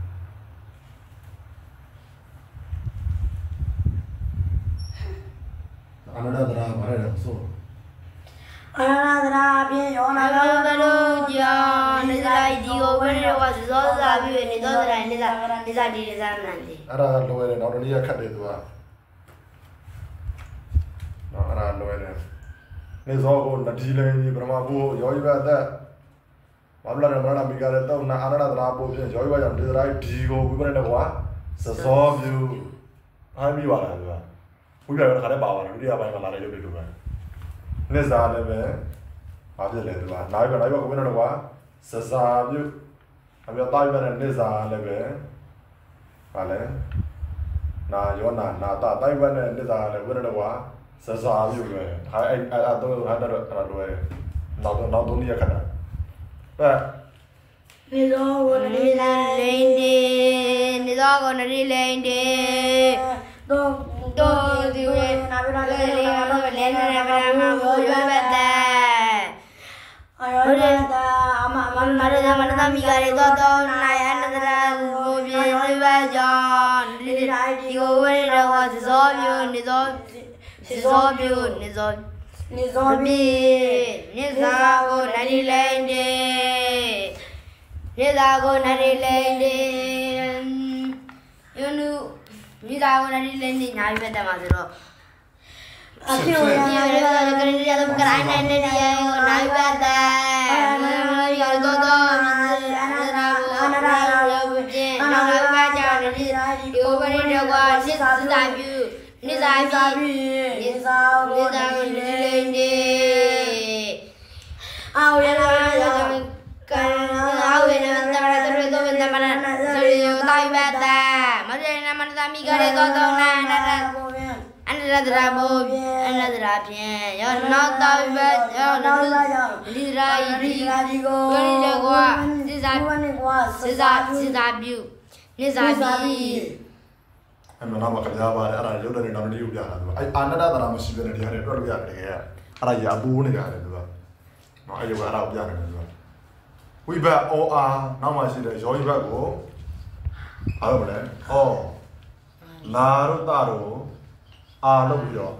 အနန္တဒရာဘာလဲဆိုအနာသရာဖြင့်ယော နာနာလောလောကလောကြောင့်နေလိုက်ဒီကိုဝိရဝဇောဇာပြီးနေသောတိုင်းနေသာနေသာဒီနေသာနန္တိအဲ့ဒါလွယ်တယ်နောက်တနည်းခတ်တယ်သူကနော်အဲ့ဒါလွယ်တယ်နေစောကိုနဒီလင်းကြီးပရမဘူရောဤဘတ်သက်ဘာလို့လဲမလားမိကလည်းတော့နာအနန္တဒရာပို့ဖြင့်ရောဤဘတ်ကြောင့်ဒီဒရာဒီကိုဝိပရိတကွာစစောပြူအားပြီးပါလားသူကဝိပရိတခါလည်းပါပါလားဒုတိယပိုင်းမှာလာတဲ့ရုပ်တွေတူပဲနေစားလည်းပဲဘာဖြစ်လဲသူကနိုင်ပဲနိုင်ပဲကိုဝိပရိတကွာစစာပြူအပြတာရွက်နဲ့နေစာလည်းပဲဟာလဲနာယောနာနာတာတိုင်ဝမ်နဲ့နေစာလည်းဝိရတော့ကွာစစားပြုပဲအဲအဲအဲတော့ဟာတော့အဲ့တော့လွယ်နောက်တော့နောက်တော့နေရခဏအဲနေသောဝရနေတိလန်လိန်ဒီနေသောကို နရီလိန်ဒီတောတို့ဒီဝေနာနာဘဘရရလေလေနာနာဘဘရရလေလေနာနာဘဘရရမမ ဘောဘောရရဘဘတ်တ်တဲ့တဲ့အယောရတာအမမမမရရဒဒမမနနတတမီမီကကရေရေသောသောတောတောနာနာယယနနတတရာရာဘိုဘိုပြေပြေရိရိဘဘကြောကြောင့်ဒီရာဒီကိုဝရတော့သဇောပြနေသောသဇောပြနေသောနေဇောသောပြပြေနေသာကိုနရီလိန်ဒီနေသာကိုနရီလိန်ဒီယနုနေသာကိုနရီလိန်ဒီညာဘတ်တယ်မှာဆိုတော့အဖြစ်ဝရဒီရရကရရတော့ကရိုင်းနေနေရကိုနိုင်ပါတဲ့မရတော့တော့အနရာဘောအနရာရောဘုရင်နောက်လာပါကြတယ်ဒီဒီဘရီတော့ကစစ်စာပြူနေစာပြူနေ နေသာစာဝနေရစာတိကိုနေနေအာဝရရတာရကံအဝေနတမရတရတော့တမရဆိုရတိုင်းပါတဲ့မရနမနသမီကရတော့တော့နာနာဘောပြန်အန္တရာဒရာဘောအန္တရာဖြင့်ရောနောက်တော့ဘက်ရောနောက်ဒီရာဤဒီဒီရာဒီကိုဝိရကွာစိစာဝနေကွာစိစာစိစာပြုနေစာပြီ အဲ့မနာမကကြားပါတယ်အဲ့ဒါရုပ်တဲ့နောက်နေ့ရုပ်ပြတာသူအဲ့အာနတတရာမရှိဘဲနဲ့ဒီဟာတွေတွက်လို့ရတယ်တကယ်အဲ့ဒါရအပူးနေရတယ်သူကနော်အဲ့ရုပ်အဲ့ဒါကိုပြနေတယ်သူကဝိဘတ်အောအာနောက်မှရှိတဲ့ရောဝိဘတ်ကိုအားလို့မလဲအောလာတို့တာတို့အာလို့ပြီးတော့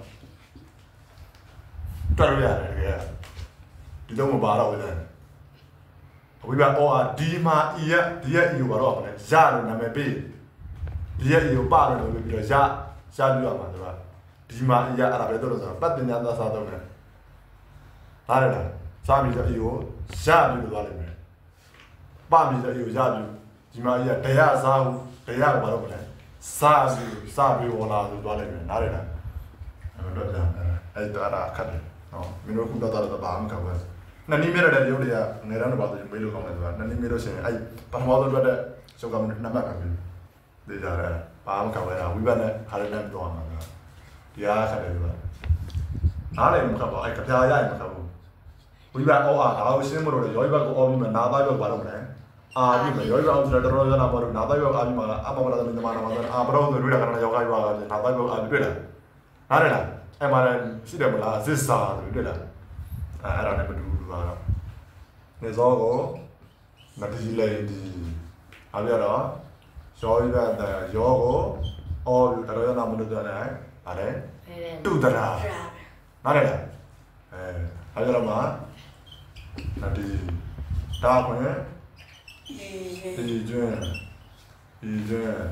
တွက်လို့ရတယ်တကယ်ဒီတော့မပါတော့ဘူးလေဝိဘတ်အောအာဒီမှာဤရဒီရဤကိုဘာတော့မလဲရလို့နာမည်ပေး ဒီရဲ့အယူပါလို့လို့ပြီးတော့ရရပြရမှာသူကဒီမှာအရာအဲ့ဒါပဲတော့လို့ဆိုတော့ပတ်တင်ညာသစားတော့မယ်ဟာရလားစားပြီးတော့အယူကိုရပြီးလို့သွားလိမ့်မယ်ပပြီးတော့အယူရပြီးဒီမှာအရာတရားစားဘူးတရားကိုဘာလို့မလဲစားပြီးစားပြီးဝလာလို့သွားလိမ့်မယ်နားရလားအဲ့တော့ကြာအဲ့တော့အဲ့ဒါခက်တယ်နော်မင်းတို့ခုတော့တော့ဘာမှမကဘူးနနီမြေရတဲ့ရုပ်တွေကငယ်ရမ်းတော့ပါလို့မေးလို့ကောင်းတယ်ဆိုတာနနီမြေလို့ရှိရင်အဲ့ပထမဆုံးတွေ့တဲ့ရှုပ်ကမနံပါတ်ကပြီး ဒေကြတယ်ဘာမှကဝဲတာဝိဘတ်နဲ့ခါရတဲ့တော့မှာဒီအားခက်တယ်လို့နားလည်းမခက်ပါအဲ့ကြပြာရရင်မခက်ဘူးဝိဘတ်အော်အားဒါကိုရှင်းမလို့ရောဘတ်ကိုအော်ပြီးမှနာသားဘတ်ဘာလို့မလဲအာပြီးမှရောဘတ်အော်ဆိုတော့တော်တော်ရနာမလို့နာသားဘတ်အာပြီးမှအမမလာတဲ့မြမနာမှာအာဘရောဆိုတွေ့တာကလည်းယောဂရွာကနာသားဘတ်အာပြီးတွေ့လားနားရလားအဲ့မှာလည်းရှိတယ်မလားဇစ်စာဆိုတွေ့လားအဲ့အဲ့ဒါနဲ့မတူဘူးကတော့နေစောကိုမတိလေဒီအားပြတော့ ရောရတဲ့ရောကိုအော်တော်ရနာမလို့တဲ့ဗါလဲတူတရာနားရလားအဲဟာကြတော့မှာဒီဒါခွင့်ဒီကျွန်းဒီကျွန်း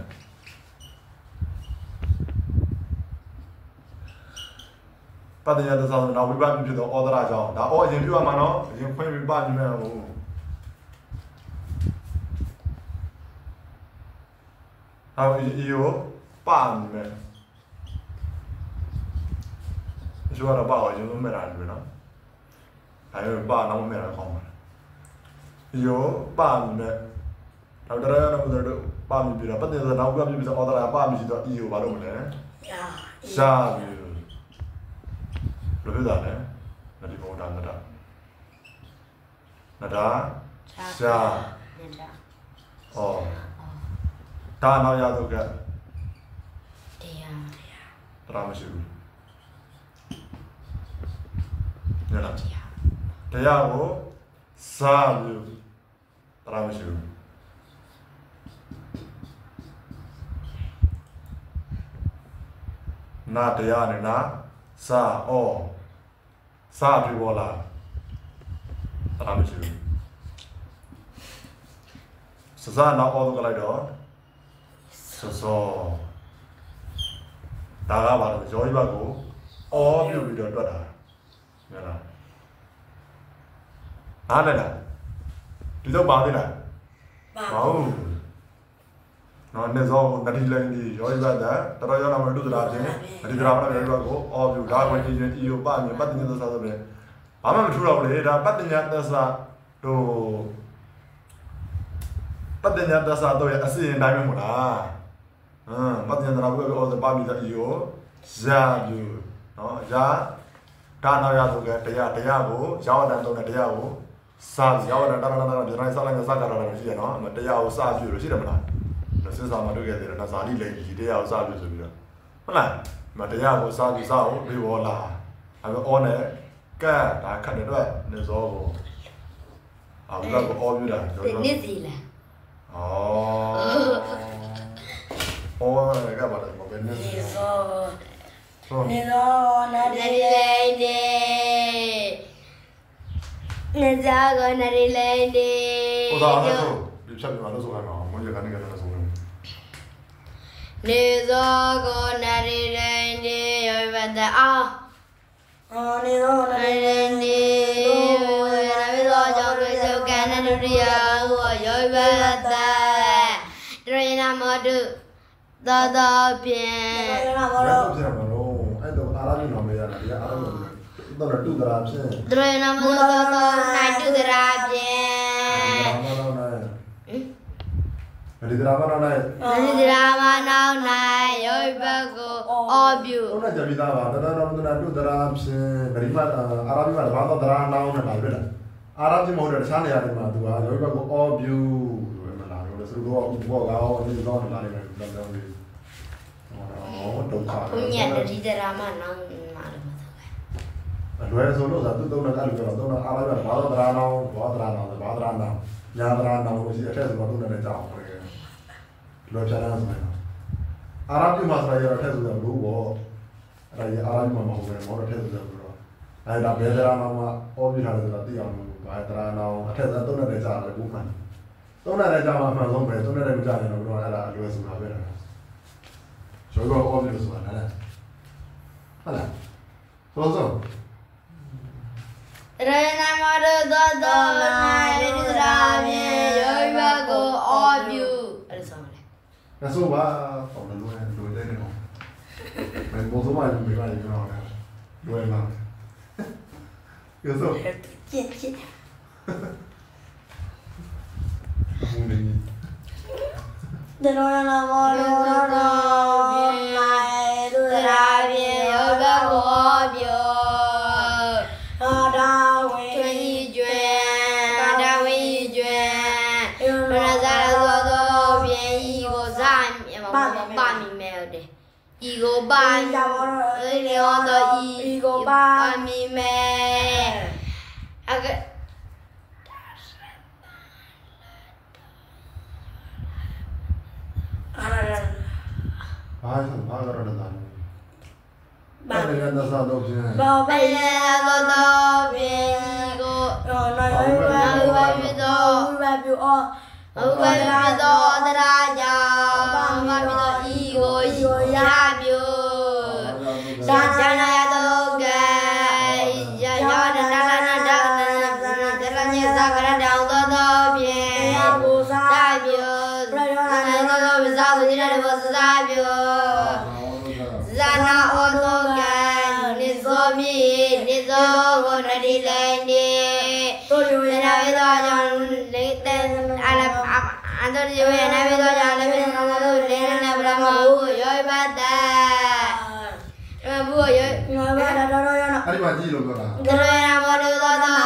ပတ္တညာသဆောင်နောက်ဝိပဿနာဖြစ်တော့ဩဒရာကြောင့်ဒါအော်အရင်ပြရမှာနော်အရင်ခွင့်ပြပါညမယ်ဟို 然后有爸你们，你说那爸我就没来着呢，还有爸那我没来看嘛，有爸你们，然后这那不是爸咪比了，不就是那我爸咪比是奥特莱爸咪是叫有爸弄的，下雨，罗贝达呢，那地方我打那打，那打下，哦。 ဒါရှာနေတာဩဒါနောက်ရတော့ကတရားတရားမရှိဘူးညလားတရားတရားကိုစားပြီးတရားမရှိဘူးနာတရားနဲ့နာစားအော်စားပြီးပေါ်လာတရားမရှိဘူးစစားနောက်အော်တော့လိုက်တော့ စောစောဒါကပါတော့ရောဘတ်ကိုအော်ပြုတ်ပြီးတော့တွက်တာဟုတ်လားနားလည်လားဒီတော့ပါသေးလားပါမဟုတ်နော်နေစောနတိလိုင်းဒီရောဘတ် that တော်ရောနာမတုဒရာချင်းနတိဒရာမရောဘတ်ကိုအော်ပြုတ်ဒါဝင်ကြီးချင်းအီယိုပမြပတ်တင်သစာဆိုပြီးဘာမှမထူတော့ဘူးလေဒါပတ်တင်သစာတို့ပတ်တင်ညာတဆာတော့ရဲ့အစီရင်တိုင်းပဲမို့လားဟမ်ပတ်တင်ညာဘုရားအော်ပါမီဇာီယိုဇာယူနော်ဇာဒါနောက်ရဆိုကတရားတရားကိုရောင်းတန်တော့တရားကိုစာရောင်းတန်တာတာတာပြန်လို 응, 맞 냐, 나라고 어제 밤이 다, 이 요. 자 유. 어, 자, 다나야 속에 대 야, 대야 고, 자원한 동네 대야 고, 사, 자원한 나라나 라, 변화의 사랑의 사가라는 거 지, 너. 뭐, 대야 고, 사주로 싫으 면, 너 세상만 두게 되 는, 나 사리 내 기, 대야 고, 사주 속이 라. 몰 라. 뭐, 대야 고, 사 주, 사 오, 비워 라. 아, 그, 오 늘, 까, 다 칸에 돼. 내 소 고. 아, 우리가 그, 어뷰 라. 내 질 라. 어. Oh, I got about it. But then it's all. Nero na rilende. Nezago na rilende. Oh, da, da, so. Die Schatten war das so lange. Man ja gar nicht gerade so lange. Nezago na rilende. Yo iba da ah. Oh, nero na rilende. Yo na bilo jo ke jo kana nuria. Yo iba da. Drena modu. သောသောဖြင့်ရနာမဘယ်လို့တော့ပြန်မလို့အဲ့တော့အာရဗီနော်မေးရတယ်ဒီအာရဗီတော့တူတရာဖြင့်ဒရဏမတုသောသော၌တုဒရာဖြင့်ဘာလို့လဲဒီဒရာမနော်နဲ့နန္ဒရာမနောင်၌ယောဘတ်ကိုအောပြုတော့ကြပြီးသားပါတရတော်မတနာတူတရာဖြင့်ဂရိမအာရဗီမှာဘာတော့ဒရာနောင်းနဲ့ပါပြတယ်အာရဗီမဟုတ်တယ်တခြားနေရာတွေမှာသူကယောဘတ်ကိုအော်ဗျူမလာလို့ဆိုတော့ဥပ္ပောကောဒီတော့လာနေတယ်တော့တော့ ဒီအော်ဒုက္ခဘုညက်နန္ဒရာမနောင်မှာလို့မဆိုခဲ့အလွယ်ဆိုလို့ဆိုသူသုံးတဲ့အဲ့လိုပြောတော့သုံးတဲ့အားလိုက်ဘာသာတရားနောင်းဘာသာနောင်းဘာသာနောင်းညာတရားနောင်းလို့ရှိအထက်ဆိုတော့သူနဲ့ကြောက်ပဲလွယ်ပြတာဆိုရင်အာရဗီမှာဆိုရအထက်ဆိုတော့ဘူးပေါ့အဲ့ဒါအာရဗီမှာမဟုတ်ဘူးဘောအထက်ဆိုတော့ဘူးတော့အဲ့ဒါဘယ်တရားနောင်းမှာအော်ပြထားတယ်ဆိုတော့သိအောင်လို့ဘာတရားနောင်းအထက်ဆိုသုံးတဲ့ကြောက်ပဲဘူးမှန်သုံးတဲ့ကြောက်မှာအမှန်ဆုံးပဲသုံးတဲ့မကြောက်ရင်တော့အဲ့ဒါအလွယ်ဆိုတာပဲလားကျော်တော့အော်ပြလို့ဆိုတာလားဟုတ်လား 저희가 어디서 만나 나? 하 나, 서 서. Renamarado do Mario Drame, eu vago óbvio. Olha só, mulher. Eu sou lá, falando, não é doida nenhuma. Mas botou mais um bigode de não, cara. Não é nada. Eu sou. Um menino. De não é namorado, não. Giovanni, Leono, Giovanni, me. Ông quay ra đó ra nhà, ông quay ra đi rồi, rồi ra. Jangan jangan ya tolong guys. Jangan jangan ada Jangan ada. Zana otokan nizomi nizogo nadi lainnya. Nabi Tuhan yang alam ဘာတော်တော်ရောနာအဲ့ဒီမှာကြည့်လို့ပြောတာဒရယမောတုသောသော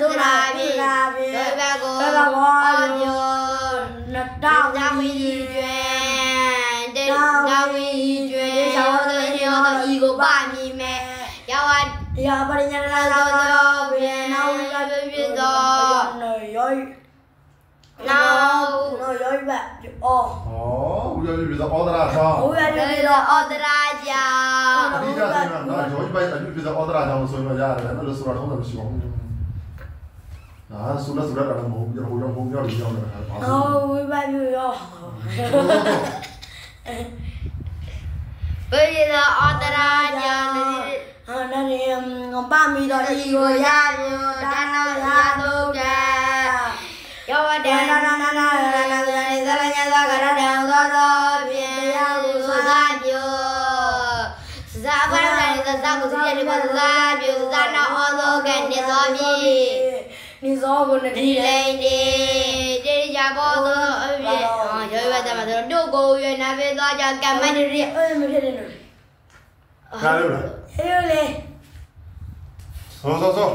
သုရာပိယောဘကိုအောမျိုးနတတောင်းဝကြဝီီကျွင်တေနာဝီကျွင်ရောသောရောသောဤကိုပါမိမဲ့ယောဝယာပရိညာလာသောပြေနာဝိကပြပြသောနောယောနောယော ဘအောဩဦးရပြီဆိုဩဒရာဆောင်ဟိုရဒေရသောဩဒရာကြောင့်အဒီဒါဆိုတော့နော်ဂျော်ဂျ်ဘိုင်အပြီဆိုဩဒရာဆောင်ဆိုရင်ရတယ်နော်လို့ဆိုတော့တော့မ ယောဘေရသောဩဒရာကြောင့်ဟာနရေငပါမီတော်ဤကိုရပြုဒါနာရတုကယောဝတဒါန်နာနာနာနာနာနာနာဇလညာသာကရတံသောသောပြေပြေယယဟုဟုသာသာပြုဇာဖရတန်သဇာကိုစီရဘဇာပြုဇာနာဩသောကနေသောမိနိဇောဘုန်ဒီလိန်ဒီတေကြဘောသောအတယ်မှာဆိုတော့တို့ကိုရွေနာပေးသွားကြကမ္မတရီအဲ့မဖြစ်နေလို့ကားလို့လားဟဲ့လေဆိုဆိုဆို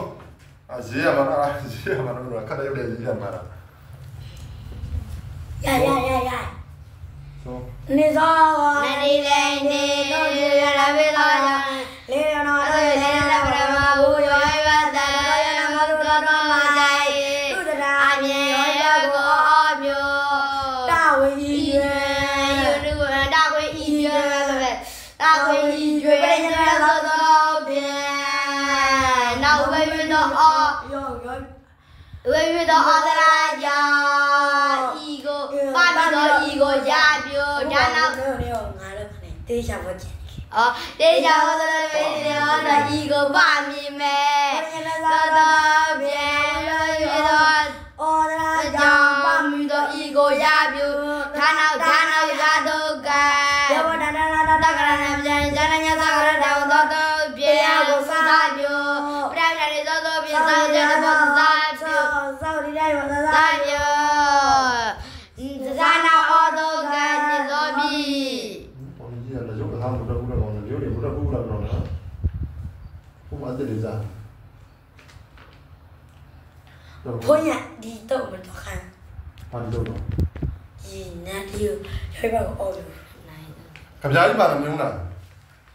အဈေးရမှာလားဈေးရမှာလားခက်တယ်ရုပ်တယ်ဈေးရမှာလား ရရရရဆိုနေသောနရီလေးနေတို့ရွေနာပေးသွားကြလေရနာအဲ့ဒါလည်းလည်းပရမဘူရောဝတ္တရနမသုတော်တော်မှာတိုင်သူတရာအမြင်ရောကိုအမျိုးတာဝေဤဤရွရွယ်ယ်ယူနုတာခွေဤရွယ်ဆိုပဲတာခွေဤရွယ်ပြည့်သောသောဖြင့်နောက်ဝေရသောအော ယောယော ဝေရသောအသရာကြောင့်ဤကိုပါပြီးသောဤ ကိုရပြိုဒါနောက်နေရောငါလည်းခနဲ့တေးချဖို့ချင်အော်တေချာဟောသောဝေရသောဤကိုပါမြင်မဲ့တယ်သောသောဖြင့်ရသောအော်ဒါအကြောကြောင့်င်းပါပါမီတော့ဤကိုရပြူဌာနောက်ဌာနောက် Punya di itu mentokan. Mandu lo. Jina dia, saya baru order. ကဗျာကြီးပါမမြုံးတာ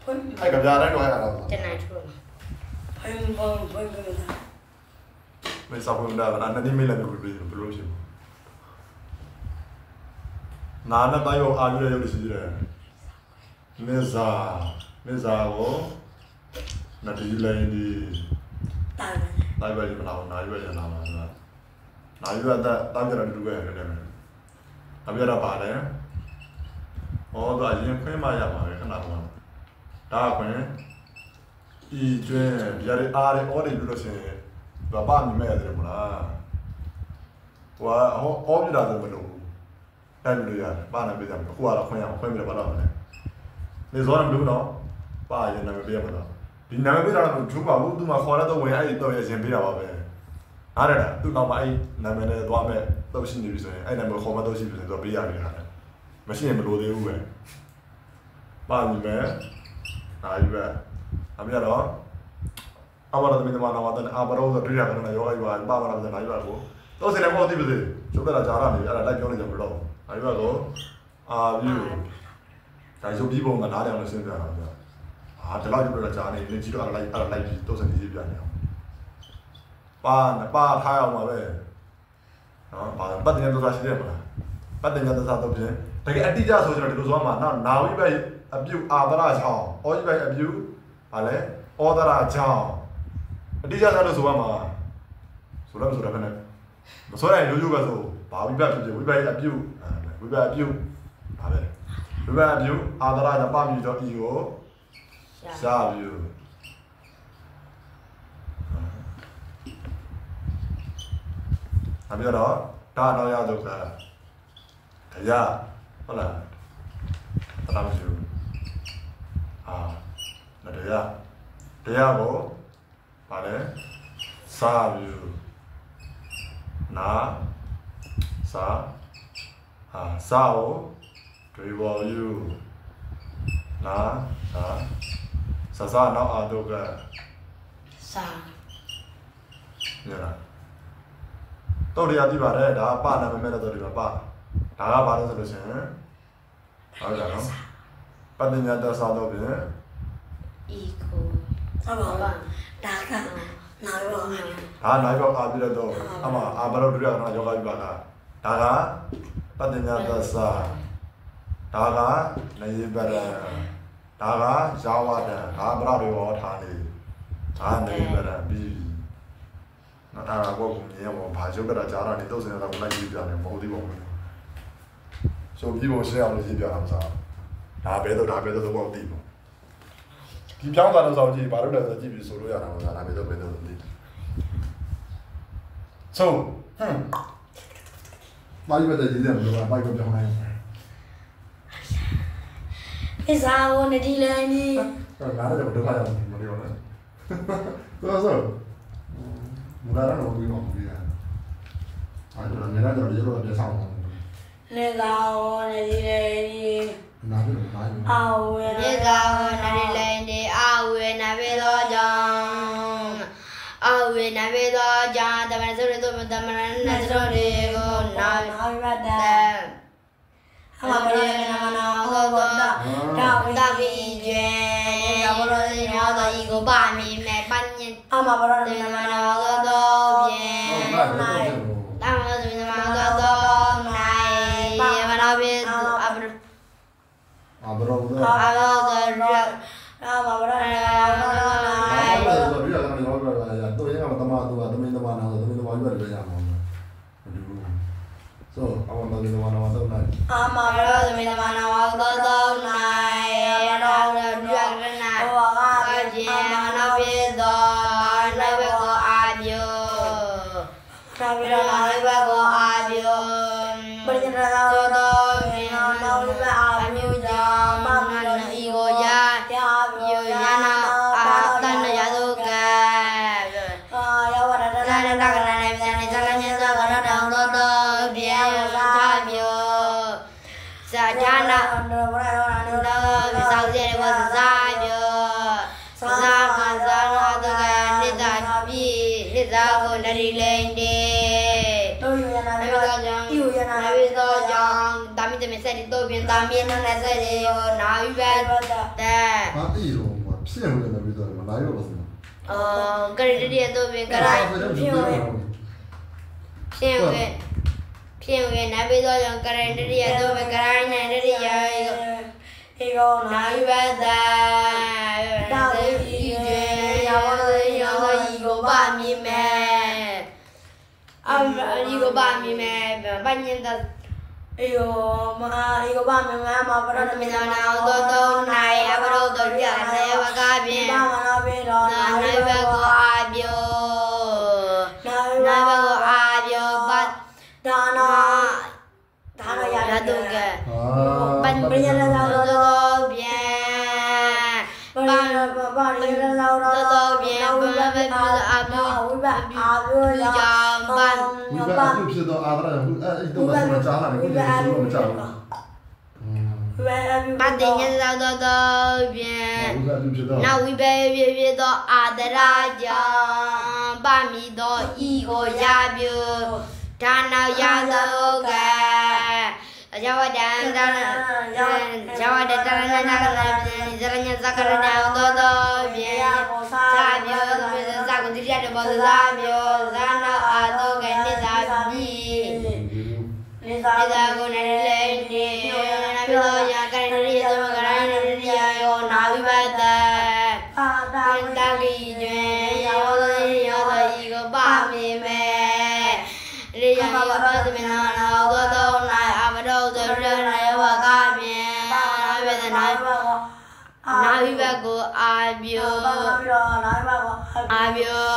ဖွင့်အဲ့ကဗျာတိုင်းတော့ရတာတနင်္ဂနွေဖွင့်ဘုံဖွင့်ကဗျာမေစာဖွင့်တာလားနတိမေးလည်းဘယ်လိုဘယ်လိုရှိမလဲနာနာပါရောအာရုံရုပ်ရှိတယ်မေစာမေစာကိုနတိလည်းဒီ တာတယ်တိုင်းပဲမလာဘူးနာယူရရနာမှာဆိုတာ။နာယူရတဲ့တာကြရတူပဲရတယ်မယ်။အပြရပါလေ။ဟောတော့ရင်ခွင်းမရပါပဲခဏက။ဒါခွင်းဤကျွဲရရအားရအော်တယ်လို့ဆိုရင်ဘာပါမိမဲ့ရတယ်မလား။ဟိုဟောအော်ပြတာလည်းမလို့ဘူး။တိုက်လို့ရတယ်။ပါနေပြတယ်။ခုကတော့ခွင်းရအောင်ခွင်းပြတယ်ဘာလို့လဲ။နေစောရမလို့တော့ပါရင်နာမည်ပြရမှာတော့ ဒီနာမည်ပြတာတော့ဂျူပါဘူးသူမှခေါ်ရတော့ဝင်အဲ့ဒီတော့ရရင်ပြရပါပဲ။အားရတာသူတော့မှအဲ့နာမည်နဲ့သွားမဲ့တော့ရှိနေပြီဆိုရင်အဲ့နာမည်ခေါ်မှတော့ရှိပြီဆိုတော့ပေးရပြီဟာ။မရှိရင်မလို့သေးဘူးပဲ။ပါပြီပဲ။ဒါကြီးပဲ။အမေကတော့အမရသမီးသမနာဝတ္တအဘရောဆိုတွေ့ရကနေယောဂယူပါပါမလားဆိုနိုင်ပါကိုတော့စနေပေါ်သိပြီလေကျုပ်ကလာကြားရနေအဲ့ဒါလိုက်ပြောနေကြမလို့နိုင်ပါကိုအာဗျူဒါရုပ်ပြီးပုံကနားတယ်အောင်ရှင်းပြတာဗျာ အာဒီလောက်ကျုပ်ကကြားနေနေကြည့်တော့လိုက်အဲ့ဒါလိုက်ပြီးတော့စနေကြီးပြနေအောင်ပါပါထားအောင်ပါပဲနော်ပါပတ်တင်တော့ရှိတယ်မလားပတ်တင်တော့စားတော့ပြင်တကယ်အတိအကျဆိုကျွန်တော်ဒီလိုဆိုမှနော်နာဝိပဲအပြုအာဒရာချောင်းအောဝိပဲအပြုဗာလဲဩဒရာချောင်းအတိအကျဆိုလို့ဆိုမှဆိုတော့ဆိုတော့ခနဲ့မဆိုရင်ရိုးရိုးပဲဆိုဘာဝိပဲဖြစ်ဖြစ်ဝိပဲအပြုဝိပဲအပြုဗာပဲဝိပဲအပြုအာဒရာချပါမြည်တော့ဤကို ရှာပြုအပြတော့ဒါတော့ရတော့ကတရားဟုတ်လားတရားမရှိဘူးအာတရားတရားကိုဗာလဲစာပြုနာစာအာစာကိုတွေပေါ်ယူနာစာ စာစာနောက်အာတော့ကစာညလားတော့တရားကြည့်ပါတယ်ဒါပနာမမဲ့တော့ဒီမှာပဒါကဘာလို့ဆိုလို့ရှိရင်ဟုတ်တယ်နော်ပဋိညာတသာတော့ပြင်ဤကိုဆောပါဘာဒါကနာရောဒါနိုင်တော့အာပြီးတော့အမအာဘရောဒုရကနာယောဂဝိပါကဒါကပဋိညာတသာဒါကနေပရ ဒါကယာဝတံဒါပရတွေဟောထားနေဒါနေပရပြီးနော်အဲ့ဒါကိုမြင်ရမှာဘာရုပ်ကတာကြားတာနေတော့စင်တာကိုလိုက်ကြည့်ပြတယ်မဟုတ်သေးပါဘူးဆိုပြီးဖို့ရှင်းအောင်လို့ကြည့်ပြတာမစားဒါပဲတော့ဒါပဲတော့တော့သိဘူးဒီပြောင်းတာတော့စောင့်ကြည့်ဘာလို့လဲဆိုကြည့်ပြီးဆိုလို့ရတာမစားဒါပဲတော့ပဲတော့သိဆိုဟမ်မာရီပဲတည်းကြည့်တယ်ဘယ်လိုမိုက်ကိုပြောင်းလိုက် အစားဝန်ဒီလန်ကြီးအဲ့ဒါလည်းဒုက္ခရောက်နေမလို့နော်တော့ဆိုမလာတော့ဘူးနော်ဘူးရအဲ့ဒါလည်းလည်းတော့ရေတော့ပြဆောင်အောင်နေသာဝန်ဒီအာဝေနိဇာဝနာရီလိန်ဒီအဝေနဘေသောကြောင့်အဝေနဘေသောကြောင့်တမန်စုရတုမတမန်နတ်စုရေကိုနာနာဝိပတ္ညင်အမဘရဏတေမမနာနောသောပြေဟုတ်ပါဘူးတမန်စုမသောသောနိုင်မနောပြေအဘရအဘရောဘူးတော့အဘော အာပြိုပရိယနာသောသောသောသောပြေမြေနောနောနောဝိဝိပပအာအမြူမြူကြောကြောင့်င့်မမနနဤဤကိုကိုယာယာယာယောယောယာယာနာနာအာအာတတဏဏယယသုသုကကအာယောဝရတနာနာနနာတကနာနေပြန်နေသလညသကရတောသောသောပြေသာပြောစာဌာနာနောဝရနောနာသောနောပိသောစေဝသာပြောသာကသာနာတကနိတပိနိသာကိုနရီလိန်တေတို့ 32边当边那来这里哦，拿一百多的。对。哪里有嘛？屁股也没比多的嘛，哪有了是吗？哦，搁这里多边，搁那屁股。屁股。屁股那边多人，搁这里多边，搁那这里有一个。一个拿一百的，拿一卷，然后然后一个半米麦，啊，一个半米麦，半斤的。 ရောဤကိုပါမိမဲ့အမဤကိုပါမိမဲ့ပညင်တဲ့ဧယောမဟာဧကောဘာမမမပရရဏတမမင်နာနာနာနာသောသောသောသောနိုင်နိုင်အဘရောတော်ရသေဝက ဘာဘာလေလာလာလာဝိဘအာဘဝိဘအာဘလူကြောကြောင့်င့်ပန်ဝိပါအဖြစ်တော့အာရအဲ့တော့မကြားလာဘူးဒီလိုမကြားဘူးဝိဘအာဘပန်တင်ရသောသောသောပြန်ဝိပါအဖြစ်တော့နောက်ဝိပေပြပြသောအာဒရာကြောင့်ပါမီသောဤကိုရပြုဒါနောက်ရသောက အဇဝတံဒါဇဝတတရဏနာကနာဇရညဇ နာနာဝိဘကိုအာပြောဘာပြောနာဘာကိုအာပြော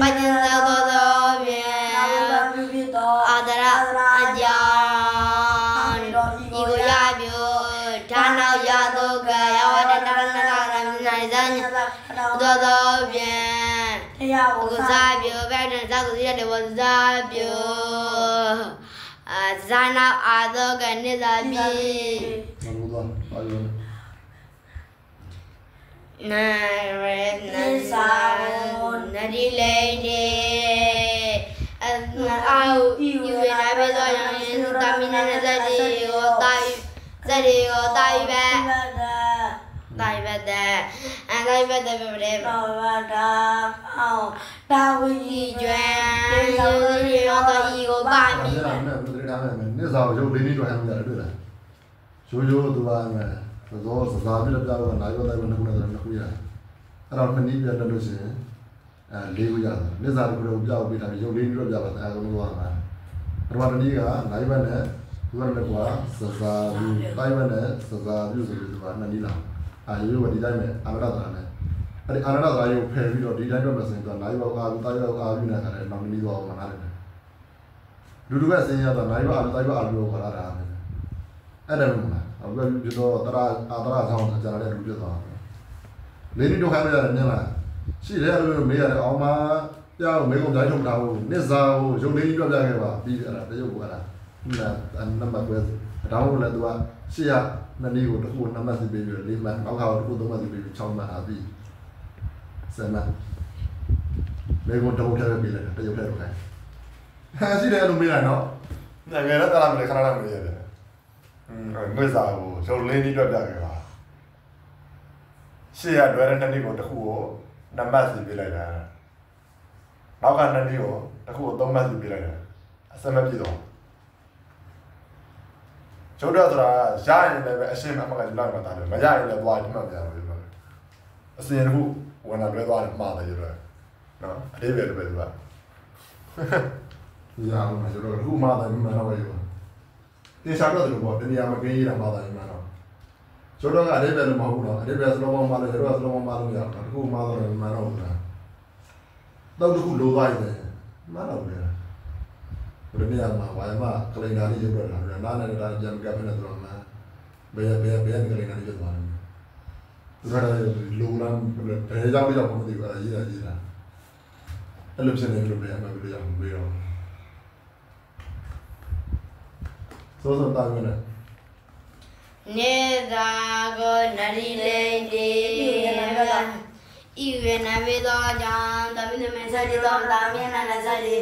ပဉ္စသောသောသောဖြင့်နာဘာပြပြတော့အာဒရအကြောင်းဤကိုရပြောဌာနောက်ရသောကယောဝတတရဏနာရမနာဇာညသောသောဖြင့်တရားဥကိုက္ကစားပြောဗဒ္ဒသာကုစီရတဲ့ဝဇာပြောအာဇာနာအာသောကနိသာပိမလို့တော့ပါရော နာရနသာနဒီလေနေအအာဥယူရနာဘေသောယံတမီနနဇတိကိုတိုင်ဇတိကိုတိုင်ပဲတိုင်ပဲတဲ့အန်တိုင်ပဲတဲ့ပဲတဲ့ဘာဘာတာအောင်တာဝိဤကျွမ်းယူရရောတော့ဤကိုပါမီအဲ့ဒါနဲ့ဘယ်လိုထားမလဲနေစားရုပ်လေးလေးတော့ဟမ်းကြတယ်တွေ့လားရိုးရိုးသူကမယ် သောစကားပြပြတော့နိုင်တော့တယ်ဘယ်နှခုလဲဆိုတော့နှစ်ခုရတယ်အဲ့တော့နှစ်နည်းပြတက်လို့ရှိရင်အဲလေးခုရတယ်နေစားတစ်ခုတော့ပြောက်ပေးတာရုပ်လေးလေးတော့ပြပါအဲအကုန်လုံးသွားတာပထမတစ်နည်းကနိုင်ဘက်နဲ့သူကလည်းကွာစစားပြီးတိုင်းဘက်နဲ့စစားပြီးဆိုပြီးသူကနှစ်နည်းလားအာရိုးကဒီတိုင်းပဲအာရတတာနဲ့အဲ့ဒီအာရတတာရုပ်ဖယ်ပြီးတော့ဒီတိုင်းတော့မစင်တော့နိုင်ဘက်အာတိုင်းဘက်အာပြီးနေတာလည်းနောက်နည်းသွားအောင်နားတယ်လူတို့ကအစင်းရတော့နိုင်ဘက်အာတိုင်းဘက်အာပြီးတော့ခေါ်လာတာအဲ့ဒါမှ မလားအခုပြတော့တရာအာတရာဆောင်ကြတယ်လူပြသွားတယ်လေးနည်းတော့ခိုင်းရတယ်မြင်လားရှိတယ်အဲ့လိုမေးရတယ်အောင်မကြောက်မေးကုန်တိုင်းထုတ်တာဟုတ်နစ်စာကိုရုပ်လေးပြပြခဲ့ပါပြီးအဲ့ဒါတရုပ်ကအဲ့ဒါနာနံပါတ်ပဲဒါဒါမှမဟုတ်လည်းသူကရှေ့ကနှစ်နည်းကိုတစ်ခုကိုနှစ်မှတ်စီပေးပြီးတော့၄မှတ်နောက်ခါကိုတစ်ခုသုံးမှတ်စီပေးပြီး6မှတ်အပြီး7မှတ်မေကွန်တော့ထည့်ပေးလိုက်တယ်တရုပ်ထည့်တော့ခိုင်းဟာရှိတယ်လို့မေးလိုက်နော်ငယ်ငယ်တော့တာမလဲခဏခဏမေးရတယ်อืม ငွေစာကိုရုပ်လေးနည်းတော့ပြခဲ့ပါရှေ့ကတွဲတဲ့နှစ်နည်းကိုတစ်ခုကိုနှစ်မှတ်စီပေးလိုက်တာနောက်ကနှစ်နည်းကိုတစ်ခုကိုသုံးမှတ်စီပေးလိုက်တာအစမပြည့်တော့ကျုပ်တို့ဆိုတာရရင်လည်းပဲအရှင်းအမှန်ကယူလိုက်မှတာတယ်မရရင်လည်းသွားဒီမှမရဘူးပြောတယ်အစင်တစ်ခုဝင်လာလွဲသွားတယ်မှားတယ်ပြောတယ်နော်အသေးပဲတပည့်သူကရအောင်မကျတော့ခုမှားတယ်မှန်တော့ပဲပြော တင်ရှာတော့တယ်ပေါ့ဒီနေရာမှာကင်းရတာမှားတယ်မှန်တော့ကျုပ်တို့ကအသေးပဲလို့မဟုတ်ဘူးနော်အသေးပဲစလုံးမမှားလို့ကျုပ်တို့ကစလုံးမမှားလို့ရတော့ခုမှားတော့မှန်တော့ဘူးလားတော့တစ်ခုလိုသွားတယ်မှန်တော့ဘူးလားဘယ်နေရာမှာဝိုင်းမှာကလင်နာလေးရုပ်ရတာလဲနားနဲ့တာကြံကပ်နေတော့မှာဘယ်ဘယ်ဘယ်ကလင်နာလေးရုပ်သွားတယ်သူကလည်းလူလမ်းဘယ်ကြောင့်ကြောင့်မသိဘူးအဲ့ရေးတာရေးတာအဲ့လိုဖြစ်နေလို့ပြန်မပြီးတော့ပြီးတော့ စောစောတာမနဲ့နေသာကိုနရီလိန်ဒီဤဝေနမေသောကြောင့်တမိနမေသတိသောတာမြင်နာသတိ